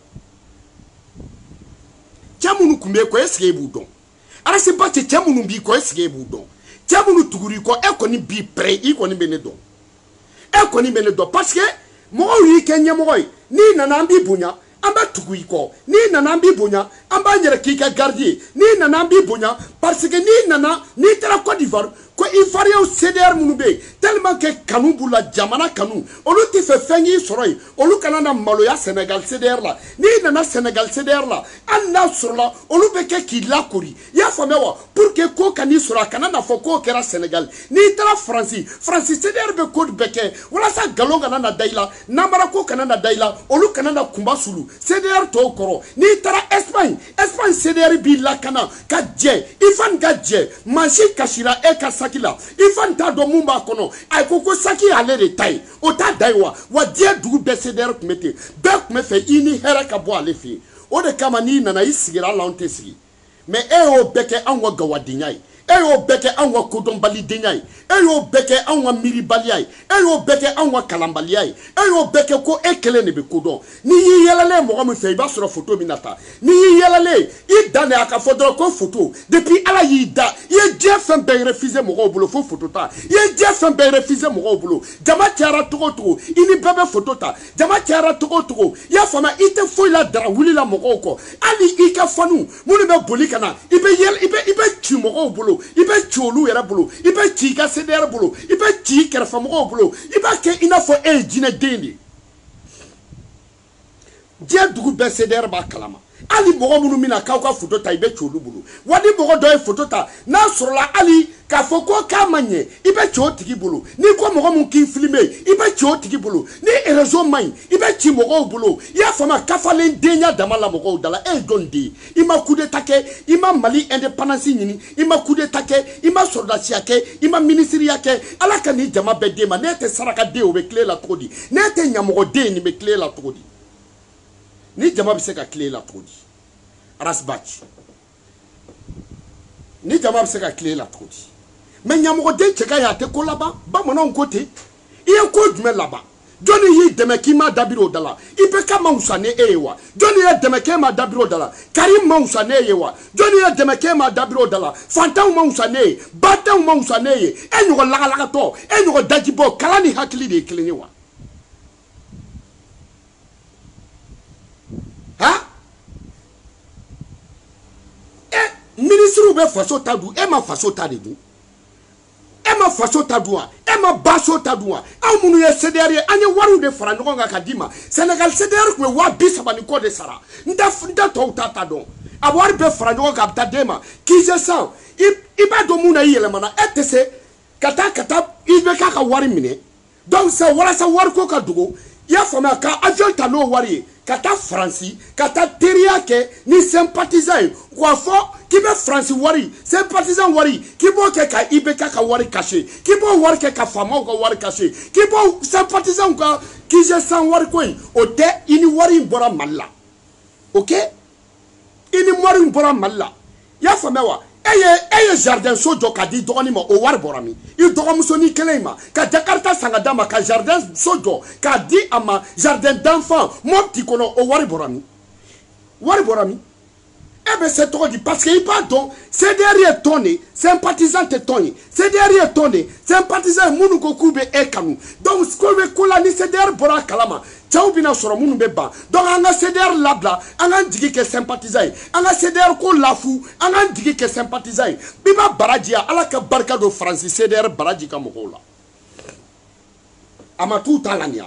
cɛ minnu tun b'e kɔ e sigi e b'u dɔn arasiba cɛ cɛ minnu b'i kɔ e sigi e b'u dɔn cɛ minnu tugur'i kɔ e kɔni b'i pɛrɛ i kɔni bɛ ne dɔn e kɔni bɛ ne dɔn parce que mɔgɔw y'i kɛ ɲɛmɔgɔ ye n'i nana an b'i bonya an bɛ tugu i kɔ n'i nana an b'i bonya an b'an yɛrɛ k'i ka garidi ye n'i nana an b'i bonya parce que n'i nana n'i taara Côte d'Ivoire ko ivoiriyɛnw CDR minnu bɛ yen tellement que kanu b'u la jamana kanu olu tɛ fɛ fɛn k'i sɔrɔ yen olu kana na maloya Sénégal CDR la n'i nana Sénégal CDR la hali n'a sɔrɔla olu bɛ kɛ k'i lakori i y'a faamuya wa pour que ko ka n'i sɔrɔ a kana na fɔ k'o kɛra sɛnɛgali n'i taara faransi faransi cdr bɛ ko bɛɛ kɛ walasa nkalon kana na da i la namara ko kana na da i la olu kana na kunba sulu cdr tɔw kɔrɔ n'i taara espagne espagne cdr b'i lakana ka jɛ ifan ka jɛ mansin kasira e ka saki la ifan t'a dɔn mun b'a kɔnɔ a ko ko saki y'ale de ta ye o t'a da ye wa wa diɲɛ dugu bɛɛ cdr tun bɛ ten bɛɛ tun bɛ fɛ i ni hɛrɛ ka bɔ ale fɛ yen o de kama n'i nana i sigira la anw tɛ sigi mɛ e y'o bɛɛ kɛ anw ka gawadenya ye e y'o bɛɛ kɛ anw ka kodɔnbalidenya ye e y'o bɛɛ kɛ anw ka miiribaliya ye e y'o bɛɛ kɛ anw ka kalanbaliya ye e y'o bɛɛ kɛ ko e kelen de bɛ kodɔn n'i y'i yɛlɛlen mɔgɔ min fɛ i b'a sɔrɔ foto bɛ na ta n'i y'i yɛlɛlen i dan de a ka fɔ dɔrɔn ko foto depuis ala y'i da i ye diɲɛ fɛn bɛɛ refuse mɔgɔw bolo fo foto ta i ye diɲɛ fɛn bɛɛ refuse mɔgɔw bolo jama cayara cogo o cogo i ni bɛɛ bɛ foto ta jama cayara togo togo i y'a faamuya i tɛ foyi la dara wuli la mɔgɔw kɔ hali i ka faniw minnu bɛ boli ka na i bɛ yɛlɛ i bɛ i bɛ ci mɔgɔw bolo i bɛ ci olu yɛrɛ bolo i bɛ ci i ka sedeyɛrɛ bolo i bɛ ci i kɛrɛfɛ mɔgɔw bolo i b'a kɛ i n'a fɔ e ye jinɛden de ye diɲɛ dugu bɛɛ sedeyɛrɛ b'a kalama hali mɔgɔ minnu bɛna k'aw ka foto ta i bɛ ci olu bolo wa ni mɔgɔ dɔ ye foto ta n'a sɔrɔla hali k'a fɔ ko k'a ma ɲɛ i bɛ ci o tigi bolo n'i ko mɔgɔ min k'i filime i bɛ ci o tigi bolo ni erezo man ɲi i bɛ ci mɔgɔw bolo i y'a faamuya kafalen denya dama la mɔgɔw dala e ye jɔn den i ma kudeta kɛ i ma mali ɛndepandansi ɲini i ma kudeta kɛ i ma sɔrɔdasiya kɛ i ma minisiriya kɛ ala ka nin jama bɛɛ den ma n'e tɛ sarakaden o bɛ tile la cogo di n'e tɛ ɲamɔgɔden nin bɛ tile la cogo di ni jama bɛ se ka tile la cogo di arasibaci ni jama bɛ se ka tile la cogo di mɛ ɲamɔgɔden cɛ ka ye a tɛ ko laban bamananw ko ten i ye ko jumɛn laban jɔnni y'i dɛmɛ k'i ma dabiri o da la i bɛ ka ma wusa ni e ye wa jɔnni ye dɛmɛ k'e ma dabiri o da la kari ma wusa ne ye wa jɔnni ye dɛmɛ k'e ma dabiri o da la fantanw ma wusa ne ye batanw ma wusa ne ye e ɲɔgɔn lagalagatɔ e ɲɔgɔn dajibɔ kalan ni hakili de ye kelen ye wa ha e minisiriw bɛ faso ta dun e ma faso ta de dun e ma faso ta dun wa e ma baso ta dun wa anw minnu ye CDR ye an ye wariw de fara ɲɔgɔn kan ka d'i ma Sénégal CDR tun bɛ waa bi saba ni kɔ de sara n tɛ n tɛ tɔw ta ta dɔn a wari bɛɛ fara ɲɔgɔn kan a bɛ taa d'e ma k'i se san i i b'a dɔn mun na i yɛlɛmana e tɛ se ka taa ka taa i bɛ k'a ka wari minɛ donc sa walasa wariko ka dogo i y'a faamuya ka avion ta n'o wari ye ka taa faransi ka taa teriya kɛ ni sympathisant ye k'a fɔ k'i bɛ faransi wari sympathisant wari k'i b'o kɛ ka ibk ka wari kase k'i b'o wari kɛ ka faamaw ka wari kase k'i b'o sympathisant ka kizɛ san wariko in o tɛ i ni wari in bɔra mali la ok i ni mɔri in bɔra mali la i y'a faamuya wa e ye e ye jardin so jɔ ka di dɔgɔnin ma o wari bɔra min i dɔgɔmusonin kelen in ma ka jakarita san ka d'a ma ka jardin so jɔ k'a di a ma jardin d'enfant mɔpti kɔnɔ o wari bɔra min wari bɔra min e bɛ se tɔgɔ di parce que i b'a dɔn cdr ye tɔn de ye sympathisant tɛ tɔn ye CDR ye tɔn de c'est un partisan ye minnu ko k'u bɛ e kanu donc ko bɛ ko la ni CDR bɔra a kalama cɛw bɛna sɔrɔ minnu bɛ ban donc an ka CDR labila an k'an jigi kɛ sympathisant ye an ka CDR ko lafu an k'an jigi kɛ sympathisant ye Biba Baraji ya Ala ka barika don Faransi CDR baraji ka mɔgɔw la a ma t'u ta ŋaniya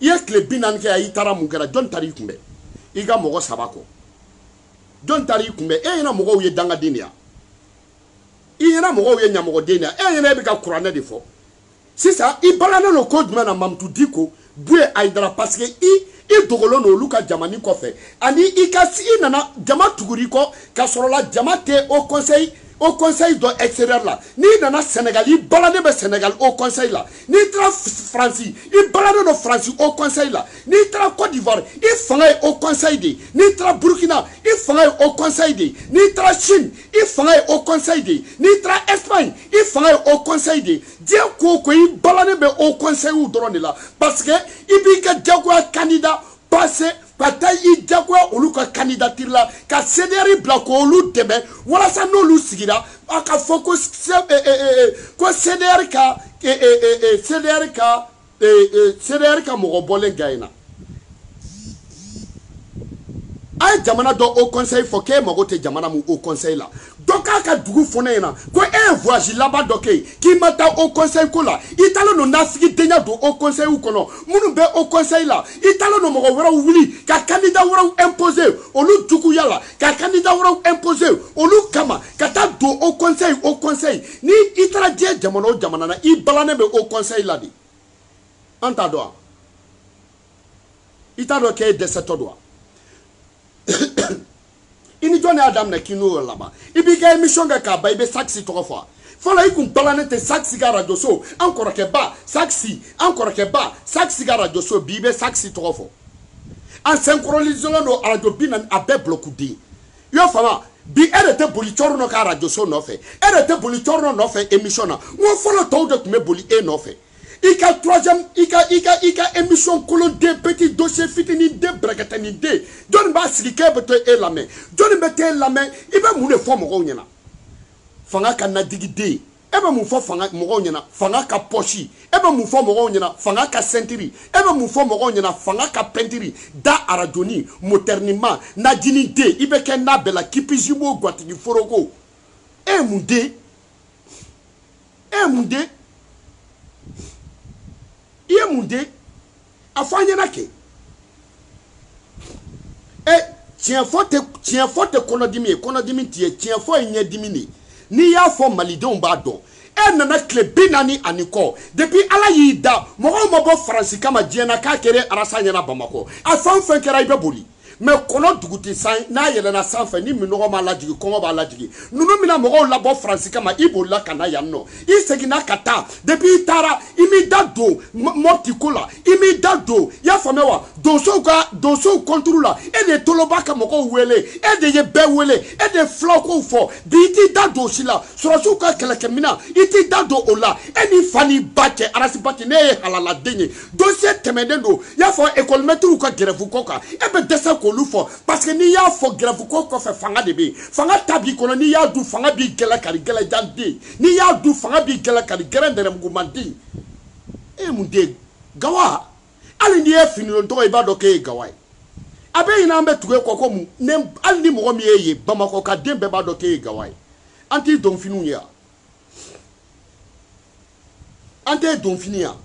i ye tile bi naani kɛ i taara mun kɛra jɔn taara i kunbɛ i ka mɔgɔ saba kɔ jɔn taara i kunbɛ e ɲɛna mɔgɔw ye dangaden de ya i ɲɛna mɔgɔw ye ɲamɔgɔden de ya e ɲɛna e bɛ ka kuranɛ de fɔ sisan i balannen don ko jumɛn na mamutu diko buye ayidara parce que i i dogolen don olu ka jamani kɔfɛ ani i ka i nana jama tuguri kɔ ka sɔrɔla jama tɛ o conseil o conseil dɔ extérieur la n'i nana Sénégal i balannen bɛ Sénégal o conseil la n'i taara France i balannen don France o conseil la n'i taara Côte d'Ivoire i fanga ye o conseil de ye n'i taara Burkina i fanga ye o conseil de ye n'i taara Chine i fanga ye o conseil de ye n'i taara Espagne i fanga ye o conseil de ye diɲɛ ko o ko i balannen bɛ o conseilw dɔrɔn de la parce que i b'i ka jagoya candidat passer ka taa i jagoya olu ka kandidatiri la ka sederi bila k'olu dɛmɛ walasa n'olu sigira a ka fɔ ko ko sederi ka sederi ka sederi ka mɔgɔ bɔlen gaye na a ye jamana dɔ o kɔnsɛyi fɔ k'e mago tɛ jamana mu o kɔnsɛyi la dɔ k'a ka dugu fɔ ne ɲɛna ko e ye voyage laban dɔ kɛ yen k'i ma taa o conseil ko la i taalen don nasigi denya don o conseil kɔnɔ minnu bɛ o conseil la i taalen don mɔgɔ wɛrɛw wuli ka candidat wɛrɛw imposer olu juguya la ka candidat wɛrɛw imposer olu kama ka taa don o conseil o conseil ni i taara diɲɛ jamana o jamana na i balannen bɛ o conseil la de an t'a dɔn wa i t'a dɔn k'e dɛsɛtɔ don wa i ni jɔn de y'a daminɛ k'i n'o yɔrɔ laban i b'i ka émission kɛ k'a ban i bɛ sakisi tɔgɔ fɔ a fɔlɔ i kun balannen tɛ sakisi ka radio so an kɔrɔkɛ ba sakisi an kɔrɔkɛ ba sakisi ka radio so bi i bɛ sakisi tɔgɔ fɔ an sɛnkɔrɔlizolen don radio bi naani a bɛɛ bulɔkuden i y'o faamu bi e de tɛ boli cɔri nɔ ka radio so nɔfɛ e de tɛ boli cɔri nɔ nɔfɛ émission na n ko fɔlɔ tɔw de tun bɛ boli e nɔfɛ i ka troisième i ka i ka i ka émission kolonden petit dossier fitinin den bɛrɛkɛtɛnin den jɔni b'a sigi k'e bɛ to e lamɛn jɔni bɛ t'e lamɛn i bɛ mun de fɔ mɔgɔw ɲɛna fanga ka nadigiden e bɛ mun fɔ fanga mɔgɔw ɲɛna fanga ka pɔsi e bɛ mun fɔ mɔgɔw ɲɛna fanga ka sɛntiri e bɛ mun fɔ mɔgɔw ɲɛna fanga ka pɛntiri da arajoni motɛrinima najini den i bɛ kɛ n'a bɛɛ la kipisibo gatigi foroko e ye mun den e ye mun den i ye mun den a fɔ an ɲɛna kɛ e tiɲɛ fɔ tɛ tiɲɛ fɔ tɛ kɔnɔdimi ye kɔnɔdimi ti ye tiɲɛ fɔ ye ɲɛdimi de ye n'i y'a fɔ malidenw b'a dɔn e nana tile bi naani ani kɔ depuis ala y'i da mɔgɔw ma bɔ faransi kama diɲɛ na k'a kɛra arasa ɲɛna bamakɔ a fɛn o fɛn kɛra i bɛ boli mɛ kɔnɔ dugu tɛ san n'a yɛlɛna sanfɛ ni minɔgɔ m'a lajigi kɔngɔ b'a lajigi ninnu bɛna mɔgɔw labɔ faransi kama i b'olu la ka na yan nɔ i seginna ka taa depuis i taara i m'i da don mɔpti ko la i m'i da don i y'a faamuya wa donsow ka donsow kɔnturu la e de ye toloba ka mɔgɔw wele e de ye bɛɛ wele e de ye fulakow fɔ bi i t'i da don o si la sɔrɔsiw ka kɛlɛkɛmina i t'i da don o la e ni fa n'i ba cɛ arasiba tɛ ne ye halaladen ye dosiye tɛmɛnen don i y'a fɔ ekɔlimɛtiriw ka gɛrɛfu ko kan e bɛ dɛsɛ k'olu fɔ parce que n'i y'a fɔ gɛrɛfu ko kɔfɛ fanga de bɛ yen fanga ta b'i kɔnɔ n'i y'a dun fanga b'i gɛlɛ kari gɛlɛjan den n'i y'a dun fanga b'i gɛlɛ kari gɛrɛ nɛrɛmuguman den e ye mun den gawa hali n'i ye finilon tɔgɔ i b'a dɔn k'e ye gawa ye a bɛ ɲinɛ an bɛ tugu e kɔ ko mun ne hali ni mɔgɔ min y'e ye bamakɔ ka den bɛɛ b'a dɔn k'e ye gawa ye an t'i dɔn finiw ye wa an tɛ don fini yan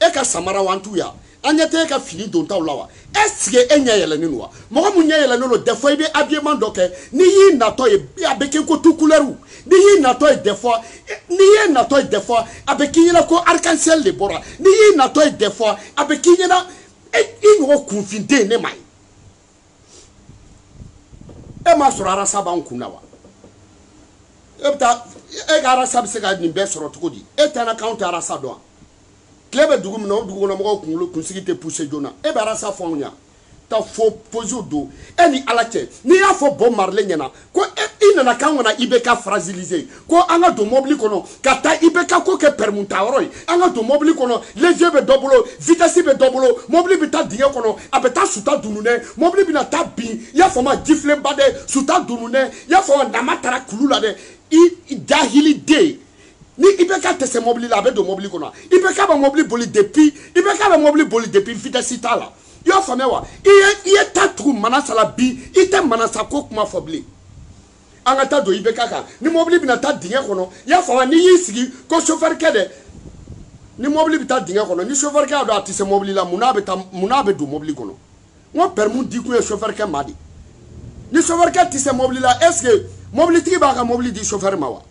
e ka samara wa an t'u yan an ɲɛ tɛ e ka fini dontaw la wa est ce que e ɲɛ yɛlɛnnen don wa mɔgɔ min ɲɛ yɛlɛnnen don des fois i bɛ habillement dɔ kɛ n'i y'i natɔ ye a bɛ k'i ko tout couleur n'i y'i natɔ ye des fois n'i ye natɔ ye des fois a bɛ k'i ɲɛna ko arc en ciel de bɔra n'i y'i natɔ ye des fois a bɛ k'i ɲɛna i ɲɔgɔn kunfinden ne ma ye e m'a sɔrɔ arasa b'an kun na wa e bɛ taa e ka arasa bɛ se ka nin bɛɛ sɔrɔ cogo di e taara k'anw tɛ arasa dɔn tile bɛ dugu min na o dugukɔnɔmɔgɔw kunkolo kunsigi tɛ puse joona e bɛ arasa fɔ anw ɲa ka fo posiw don e ni ala cɛ n'i y'a fɔ bɔ marilen ɲɛna ko e, i nana k'an kana ibk fragiliser ko an ka don mɔbili kɔnɔ ka taa ibk ko kɛ pɛrɛmu ta yɔrɔ ye an ka don mɔbili kɔnɔ levier bɛ dɔ bolo vitesse bɛ dɔ bolo mɔbili bɛ taa dingɛ kɔnɔ a bɛ taa suta dununɛ mɔbili bɛna taa bin i y'a faamu jifilenba dɛ suta dununɛ i y'a faamu nama taara kulu la dɛ i dahili den ni ibk tɛ se mɔbili la a bɛ don mɔbili kɔnɔ ibk bɛ mɔbili boli depuis ibk bɛ mɔbili boli depuis vitesse t'a la i y'a faamuya wa i ye i ye ta tugu manasa la bi i tɛ manasa ko kuma fɔ bilen an ka taa don i bɛ ka kan ni mɔbili bɛna taa dingɛ kɔnɔ i y'a faamuya n'i y'i sigi ko sofɛrikɛ dɛ ni mɔbili bɛ taa dingɛ kɔnɔ ni sofɛrikɛ y'a dɔn a tɛ se mɔbili la mun n'a bɛ taa mun n'a bɛ don mɔbili kɔnɔ n ko pɛrimu di kun ye sofɛrikɛ ma de ni sofɛrikɛ tɛ se mɔbili la ɛseke mɔbilitigi b'a ka mɔbili di sofɛri ma wa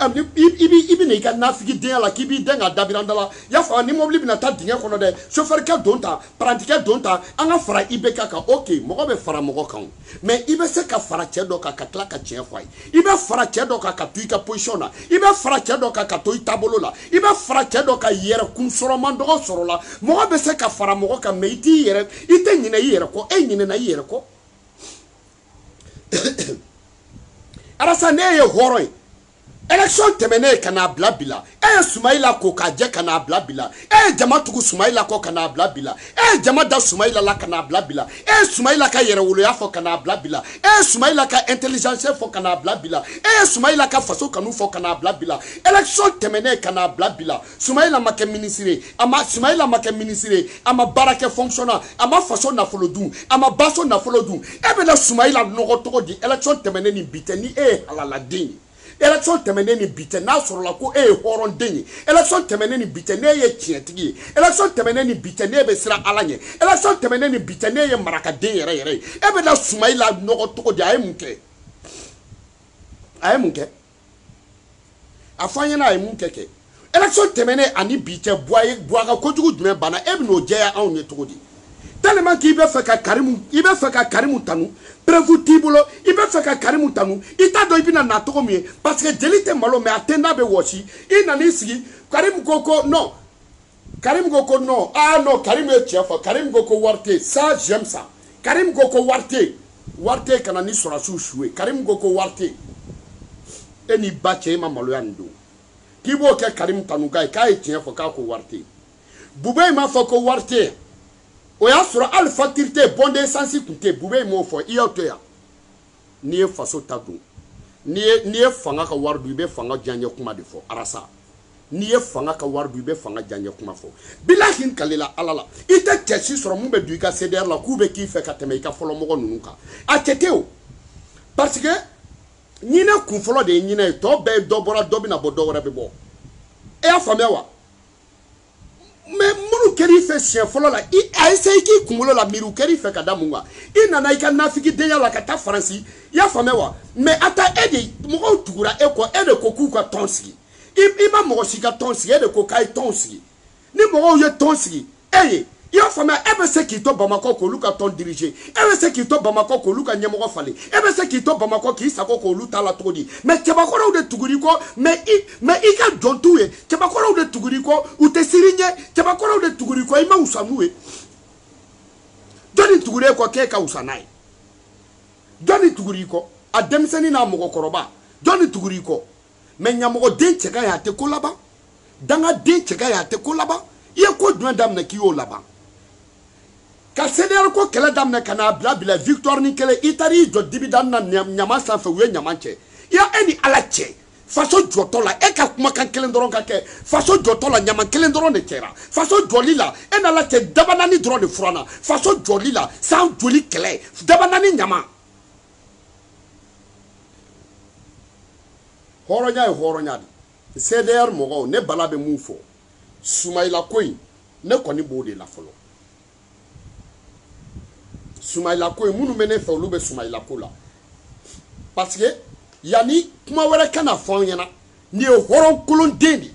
i bɛ i bɛ na i ka nafigi denya la k'i b'i dɛn ka dabiranda la y'a fɔ ni mobili bɛna taa dingɛ kɔnɔ dɛ sofɛrikɛ don ta parantikɛ don ta an ka fara i bɛ ka kan ok mɔgɔ bɛ fara mɔgɔ kan mɛ i bɛ se ka fara cɛ dɔ kan ka tila ka tiɲɛ fɔ a ye i bɛ fara cɛ dɔ kan ka to i ka posiyɔn na i bɛ fara cɛ dɔ kan ka to i taabolo la i bɛ fara cɛ dɔ ka yɛrɛ kun sɔrɔman dɔgɔ sɔrɔ la mɔgɔ bɛ se ka fara mɔgɔ kan mɛ i t'i yɛrɛ i tɛ ɲinɛ i yɛrɛ kɔ e ɲinɛna i yɛrɛ kɔ arasa ne ye hɔrɔn ye élection tɛmɛnen ka n'a bila bi la e ye sumayila ko k'a jɛ ka n'a bila bi la e ye jama tugu sumayila kɔ ka n'a bila bi la e ye jama da sumayila la ka n'a bila bi la e ye sumayila ka yɛrɛwoloya fɔ ka n'a bila bi la e ye sumayila ka intelligence fɔ ka n'a bila bi la e ye sumayila ka faso kanu fɔ ka n'a bila bi la élection tɛmɛnen ka n'a bila bi la sumayila ma kɛ minisiri ye a ma simayila ma kɛ minisiri ye a ma baara kɛ fɔnkisiyɔna a ma faso nafolo dun a ma baso nafolo dun e bɛna sumayila nɔgɔ tɔgɔ di election tɛmɛnen ni bi tɛ ni e ye halaladen ye election tɛmɛnen ni bi tɛ n'a sɔrɔla ko e ye hɔrɔnden ye election tɛmɛnen ni bi tɛ ne ye tiɲɛtigi ye election tɛmɛnen ni bi tɛ ne bɛ siran ala ɲɛ election tɛmɛnen ni bi tɛ ne ye marakaden yɛrɛ yɛrɛ ye e bɛna sumayila nɔgɔ tɔgɔ di a ye mun kɛ a ye mun kɛ a fɔ an ɲɛna a ye mun kɛ kɛ élection tɛmɛnen ani bi cɛ buwa ye buwa ka kojugu jumɛn banna e bɛn'o jɛya anw ye cogo di tellement k'i bɛ fɛ ka karimu i bɛ fɛ ka karimu tanu preuve t'i bolo i bɛ fɛ ka karimu tanu i t'a dɔn i bɛna na cogo min ye parce que jeli tɛ malo mais a tenda bɛ wɔsi i nan'i sigi karimu ko ko non Karim ko ko non ah non Karim ye tiɲɛ fɔ Karim ko ko wari tɛ yen ça j'aime ça Karim ko ko wari tɛ yen wari tɛ yen ka na ni sɔrɔdasiw su ye Karim ko ko wari tɛ yen e n'i ba cɛ e ma maloya nin don k'i b'o kɛ Karim tanuka ye k'a ye tiɲɛ fɔ k'a ko wari tɛ yen Bubey m'a fɔ ko wari tɛ yen o y'a sɔrɔ hali facture tɛ yen bonde essence tun tɛ yen Bubey m'o fɔ i y'o to yan n'i ye faso ta dun n'i ye fanga ka wari dun i bɛ fanga diyaɲɛ kuma de fɔ arasa n'i ye fanga ka wari dun i bɛ fanga diyaɲɛ kuma fɔ bilahi n kalila ala la i tɛ cɛ si sɔrɔ mun bɛ don i ka CDR la k'u bɛ k'i fɛ ka tɛmɛ i ka fɔlɔmɔgɔ ninnu kan a tɛ kɛ o parce que ɲinɛ kun fɔlɔ de ye ɲinɛ ye tɔ bɛɛ ye dɔ bɔra dɔ bɛna bɔ dɔ wɛrɛ bɛ bɔ e y'a faamuya wa mɛ minnu kɛra i fɛ siɲɛ fɔlɔ la i a ese i k'i kunkolo la miiriw kɛra i fɛ ka da mun kan i nana i ka nafikidenya la ka taa faransi i y'a faamuya wa mɛ a ta e de mɔgɔw tugura e kɔ e de ko k'u ka tɔn sigi i ma mɔgɔ si ka tɔn sigi e de ko k'a ye tɔn sigi ni mɔgɔw ye tɔn sigi e ye i y'a faamuya e bɛ se k'i to bamakɔ k'olu ka tɔn dirige e bɛ se k'i to bamakɔ k'olu ka ɲɛmɔgɔ falen e bɛ se k'i to bamakɔ k'i sago k'olu ta la cogo di mɛ cɛbakɔrɔw de tuguri kɔ mɛ i mɛ i ka jɔn t'u ye cɛbakɔrɔw de tuguri kɔ u tɛ siri ɲɛ cɛbakɔrɔw de tuguri kɔ i ma wusa n'u ye jɔnni tuguri kɔ k'e ka wusa n'a ye jɔnni tuguri kɔ a denmisɛnnin n'a mɔgɔkɔrɔba jɔnni tuguri kɔ mɛ ɲamɔgɔ den cɛ ka ye a tɛ ko laban danga den cɛ ka ye a tɛ ko laban i ye ko jumɛn daminɛ k'i y'o laban ka seneyari ko kɛlɛ daminɛ ka n'a bila bila victoire ni kelen i taara i jɔ dibidani na ɲama sanfɛ u ye ɲama cɛ i ya e ni ala cɛ faso jɔtɔ la e ka kumakan kelen dɔrɔn ka kɛ faso jɔtɔ la ɲama kelen dɔrɔn de kɛra faso jɔli la e n'ala cɛ dabanani dɔrɔn de furanna faso jɔli la san joli kɛlɛ dabanani ɲama hɔrɔnya ye hɔrɔnya de cdr mɔgɔw ne bala bɛ mun fɔ sumayila ko in ne kɔni b'o de la fɔlɔ sumayila ko in minnu bɛ ne fɛ olu bɛ sumayila ko la parce que yanni kuma wɛrɛ kana fɔ an ɲɛna nin ye hɔrɔn kolon den de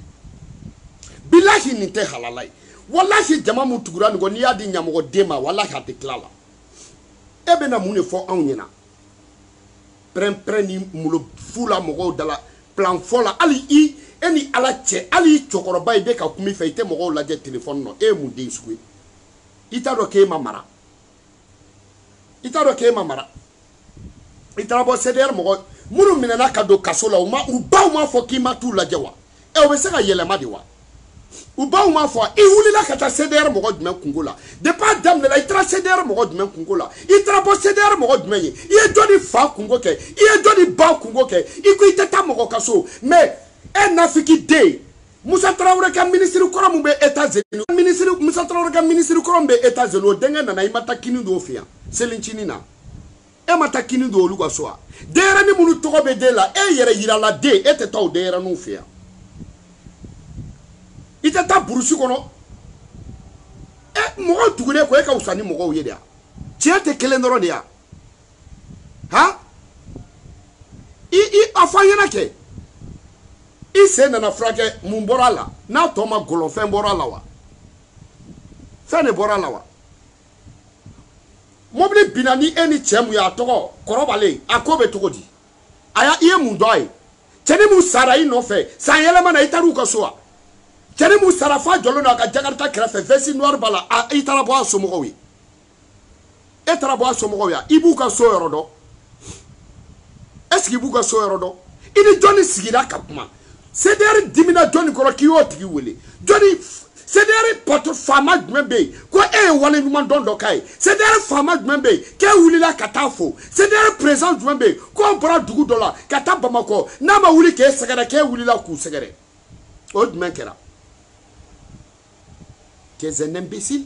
bilahi nin tɛ halala ye walahi jama mun tugura nin kɔ n'i y'a di ɲamɔgɔ den ma walahi a tɛ tila la e bɛna mun de fɔ anw ɲɛna pɛrɛnpɛrɛn ni mulo fu la mɔgɔw dala plan fɔ la hali i e ni ala cɛ hali i cɛkɔrɔba i bɛ ka kuma i fɛ i tɛ mɔgɔw lajɛ telefɔni nɔ e ye mun den sugu ye i t'a dɔn k'e ma mara i t'a dɔn k'e ma mara i taara bɔ sɛdɛri mɔgɔ minnu minɛna ka don kaso la u ma u baw m'a fɔ k'i ma t'u lajɛ wa ɛ o bɛ se ka yɛlɛma de wa u baw m'a fɔ i wulila ka taa CDR mɔgɔ jumɛn kungo la depuis a daminɛla i taara CDR mɔgɔ jumɛn kungo la i taara bɔ CDR mɔgɔ jumɛn ye i ye jɔni fa kungo kɛ i ye jɔni ba kungo kɛ i ko i tɛ taa mɔgɔ ka so mais e nafiki den Musa Tarawele ka minisiri kɔrɔ min bɛ États-Unis minisiri Musa Tarawele ka minisiri kɔrɔ min bɛ États-Unis o denkɛ nana i ma taa kini don o fɛ yan selincini na e ma taa kini don olu ka so wa denyɛrɛni minnu tɔgɔ bɛ den la e yɛrɛ yirala den e tɛ taa o denyɛrɛninw fɛ yan i tɛ taa burusi kɔnɔ e mɔgɔw tugulen kɔ e ka fisa ni mɔgɔw ye de ya tiɲɛ tɛ kelen dɔrɔn de ya han i i a fɔ an ɲɛna kɛ i sen nana furakɛ mun bɔra a la n'a tɔ ma gɔlɔfɛn bɔra a la wa fɛn de bɔra a la wa mobili binna ni e ni cɛ mun ye a tɔgɔ kɔrɔbalen a ko bɛ cogo di a y'a i ye mun dɔ a ye cɛni mun sara i nɔfɛ san yɛlɛma na i taara u ka so wa cɛni mun sara f'a jɔlen don a ka jakarita kɛrɛfɛ vɛsi noir b'a la i taara bɔ a somɔgɔw ye e taara bɔ a somɔgɔw ya i b'u ka so yɔrɔ dɔn est ce que i b'u ka so yɔrɔ dɔn i ni jɔnni sigira ka kuma sederi dimina jɔni kɔrɔ k'i y'o tigi wele jɔni sederi pɔtɔ faama jumɛn bɛ yen ko e ye wale ɲuman dɔn dɔ k'a ye sederi faama jumɛn bɛ yen k'e wulila ka taa fo sederi perezan jumɛn bɛ yen k'o bɔra dugu dɔ la ka taa bamakɔ n'a ma wuli k'e sɛgɛrɛ k'e wulila k'u sɛgɛrɛ o jumɛn kɛra tu es un imbécile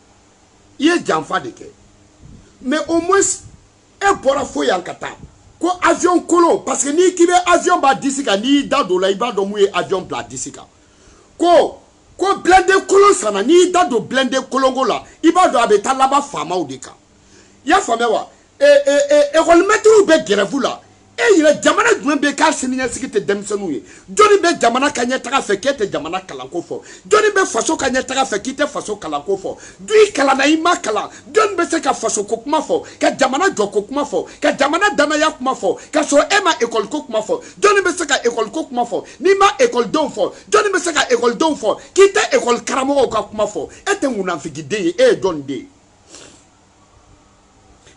i ye janfa de kɛ mais au moins e bɔra fo yan ka taa ko avion kolo parce que n'i k'i bɛ avion b'a disi kan n'i y'i da don o la i b'a dɔn mun ye avion bila a disi kan ko ko blende kolon sanna n'i y'i da don blende kolonko la i b'a dɔn a bɛ taa laban faamaw de kan i y'a faamuya wa ekɔlimɛtiriw bɛ gɛrɛfu la e yɛrɛ jamana jumɛn bɛ k'a siniɲɛsigi tɛ denmisɛnninw ye jɔni bɛ jamana ka ɲɛtaga fɛ k'e tɛ jamana kalanko fɔ jɔni bɛ faso ka ɲɛtaga fɛ k'i tɛ faso kalanko fɔ du i kalanna i ma kalan jɔni bɛ se ka faso ko kuma fɔ ka jamana jɔko kuma fɔ ka jamana danaya kuma fɔ ka sɔrɔ e ma ekɔliko kuma fɔ jɔni bɛ se ka ekɔliko kuma fɔ n'i ma ekɔlidenw fɔ jɔni bɛ se ka ekɔlidenw fɔ k'i tɛ ekɔli karamɔgɔw ka kuma fɔ e tɛ ŋunanfigiden ye e ye jɔni den ye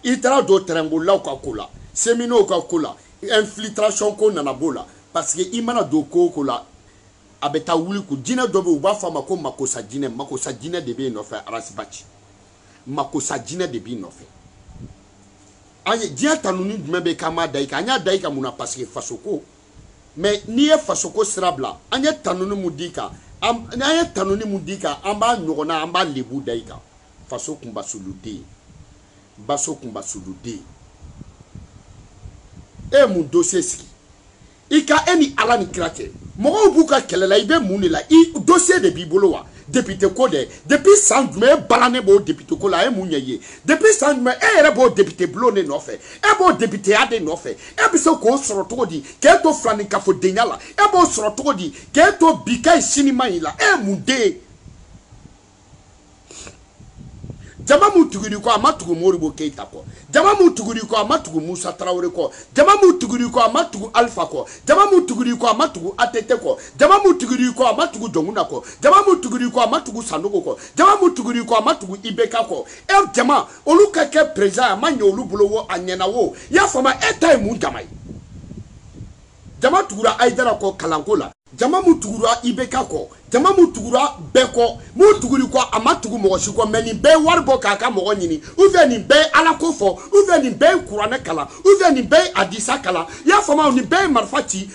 i taara don tɛrɛnbolilaw ka ko la seminaw ka ko la infiltration ko nana b'o la parce que i mana don ko o ko la a bɛ taa wuli ko jinɛ dɔ bɛ yen u b'a fɔ a ma ko makosa jinɛ makosa jinɛ de bɛ yen nɔfɛ arasibaci makosa jinɛ de b'i nɔfɛ an ye diɲɛ tanu ni jumɛn bɛ k'an m'a da i kan an y'a da i kan mun na parce que fasoko mɛ n'i ye fasoko sira bila an ye tanuni mun d'i kan an ye tanuni mun d'i kan an b'a ɲɔgɔnna an b'a lebu da i kan faso kunbasuluden baso kunbasuluden e ye mun dosiye sigi i ka e ni ala ni kira cɛ mɔgɔw b'u ka kɛlɛ la i bɛ mun de la i dosiye de b'i bolo wa depite ko dɛ depuis san jumɛn e balannen b'o depite ko la a ye mun ɲɛ ye depuis san jumɛn e yɛrɛ b'o depite bulon de nɔfɛ e b'o depiteya de nɔfɛ e bɛ se k'o sɔrɔ cogo di k'e to filani kafodenya la e b'o sɔrɔ cogo di k'e to bi ka ɲi sini ma ɲi la e ye mun den ye jama mu tuguni kɔ a ma tugu moribo keyita kɔ jama mu tuguni kɔ a ma tugu musa tarawele kɔ jama mu tuguni kɔ a ma tugu alifa kɔ jama mu tuguni kɔ a ma tugu atete kɔ jama mu tuguni kɔ a ma tugu jɔnkuna kɔ jama mu tuguni kɔ a ma tugu sanogo kɔ jama mu tuguni kɔ a ma tugu ibeka kɔ e jama olu ka kɛ perezan a ma ɲɛ olu bolo wo a ɲɛna wo i y'a faamu e ta ye mun jama ye jama tugura ayidara kɔ kalanko la jama mu tugura IBK kɔ jama mu tugura bɛɛ kɔ mu tuguri kɔ a ma tugu mɔgɔ si kɔ mɛ nin bɛɛ wari bɔ k'a ka mɔgɔ ɲini u fɛ nin bɛɛ ala ko fɔ u fɛ nin bɛɛ ye kuranɛ kalan u fɛ nin bɛɛ ye adisa kalan i y'a faamuya nin bɛɛ ye marifa ci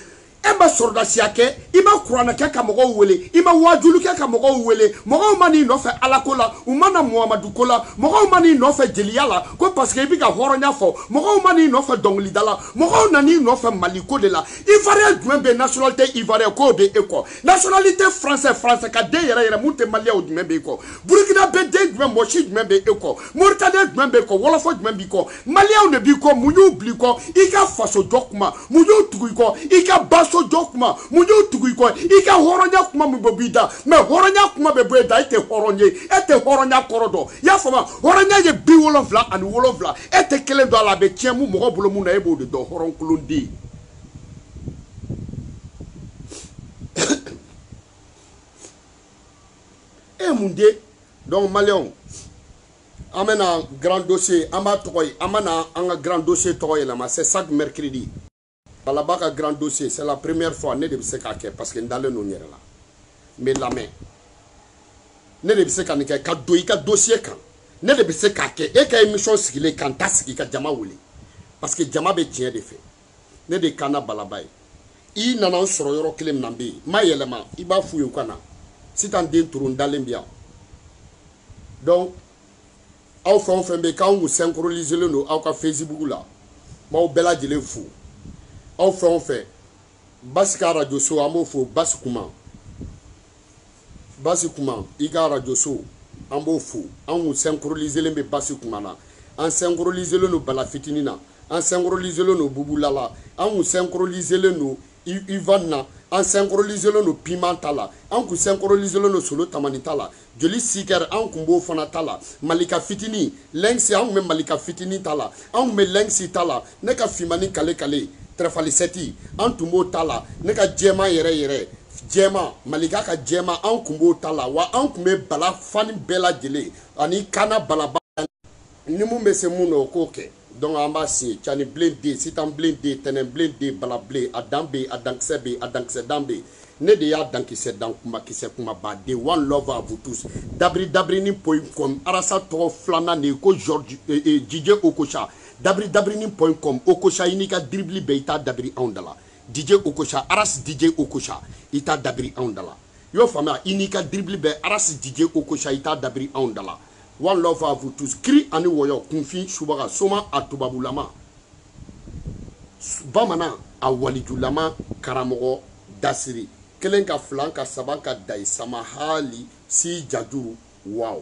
e ma sɔrɔdasiya kɛ i ma kuranɛ kɛ ka mɔgɔw wele i ma waajuli kɛ ka mɔgɔw wele mɔgɔw ma n'i nɔfɛ ala ko la u ma na muhamadu ko la mɔgɔw ma n'i nɔfɛ jeliya la ko paseke i bɛ ka hɔrɔnya fɔ mɔgɔw ma n'i nɔfɛ dɔnkilida la mɔgɔw na n'i nɔfɛ maliko de la ivoirien jumɛn bɛ nationalité ivoirien k'o bɛ e kɔ nationalité français français ka den yɛrɛ yɛrɛ mun tɛ malien o jumɛn b'e kɔ burkina bɛ den jumɛn mɔgɔ si jumɛn bɛ e kɔ mauritanie jumɛn b'e kɔ wɔlɔfɔ jumɛn b'i kɔ malien de b'i kɔ mun y'u bil'i kɔ i ka faso jɔ kuma mun y'u tugu i kɔ i ka baso jɔ kuma mun y'u tugu i kɔ i ka hɔrɔnya kuma min bɛ b'i da mais hɔrɔnya kuma bɛ bɔ e da e tɛ hɔrɔn ye e tɛ hɔrɔnya kɔrɔ dɔn i y'a faamuya hɔrɔnya ye bi wolonwula ani wolonwula e tɛ kelen dɔn a la a bɛ tiɲɛ mun mɔgɔ bolo mun na e b'o de dɔn hɔrɔnkolonden e mun de donc maliyɛnw an bɛna grand dossier an b'a tɔgɔ ye an bɛna an ka grand dossier tɔgɔ yɛlɛma c'est chaque mercredi balaba ka grand dossier c'est la première fois ne de bɛ se k'a kɛ parce que n dalen don n yɛrɛ la n bɛ lamɛn ne de bɛ se ka nin kɛ ka don i ka dossier kan ne de bɛ se k'a kɛ e ka émission sigilen ka n ta sigi ka jama wele parce que jama bɛ tiɲɛ de fɛ ne de kan na balaba ye i nana n sɔrɔ yɔrɔ kelen min na n bɛ yen n ma yɛlɛma i b'a f'u ye u ka na sitan den toro n dalen bɛ yan donc aw fɛn o fɛn bɛ yen k'anw kun synchroniselen don aw ka facebook la n b'aw bɛɛ lajɛlen fo aw fɛn o fɛn basi ka arajo so an b'o fo basi kuma basi kuma i ka arajo so an b'o fo an kun sɛnkorolizelen bɛ basi kuma na an sɛnkorolizelen don bala fitinin na an sɛnkorolizelen don bubulala an kun sɛnkorolizelen don ivan na an sɛnkorolizelen don piman ta la an kun sɛnkorolizelen don solo tamani ta la joli sikɛri anw kun b'o fana ta la malika fitini lɛngisi anw kun bɛ malika fitini ta la anw kun bɛ lɛngisi ta la ne ka fimani kale kale tɛrɛfalisɛti an tun b'o ta la ne ka jɛman yɛrɛ yɛrɛ jɛma malika ka jɛma anw kun b'o ta la wa anw kun bɛ bala fani bɛɛ lajɛlen ani kana balaba ni mun bɛ se mun na o k'o kɛ Donc an b'a se cani bilen de sitan bilen de tɛnɛn bilen de bala bilen a dan be a dankisɛ be a dankisɛ dan be ne de y'a dankisɛ dan kuma kisɛ kuma ba de one love à vous tous dabiri dabirini point com arasa tɔgɔ filanan de ko george eh, eh, jije okosa dabiri dabirini point com okosa i n'i ka diribili bɛɛ i t'a dabiri anw da la dije okosa aras dije okosa i t'a dabiri anw da la i y'o faamuya i n'i ka diribili bɛɛ aras dije okosa i t'a dabiri anw da la One love à vous tous. Kiri ani wɔyɔ kunfin subaga soma a tubabulama bamanan a walijulama karamɔgɔ dasiri kelen ka filan ka saban ka dayi sama hali si jajuru waaw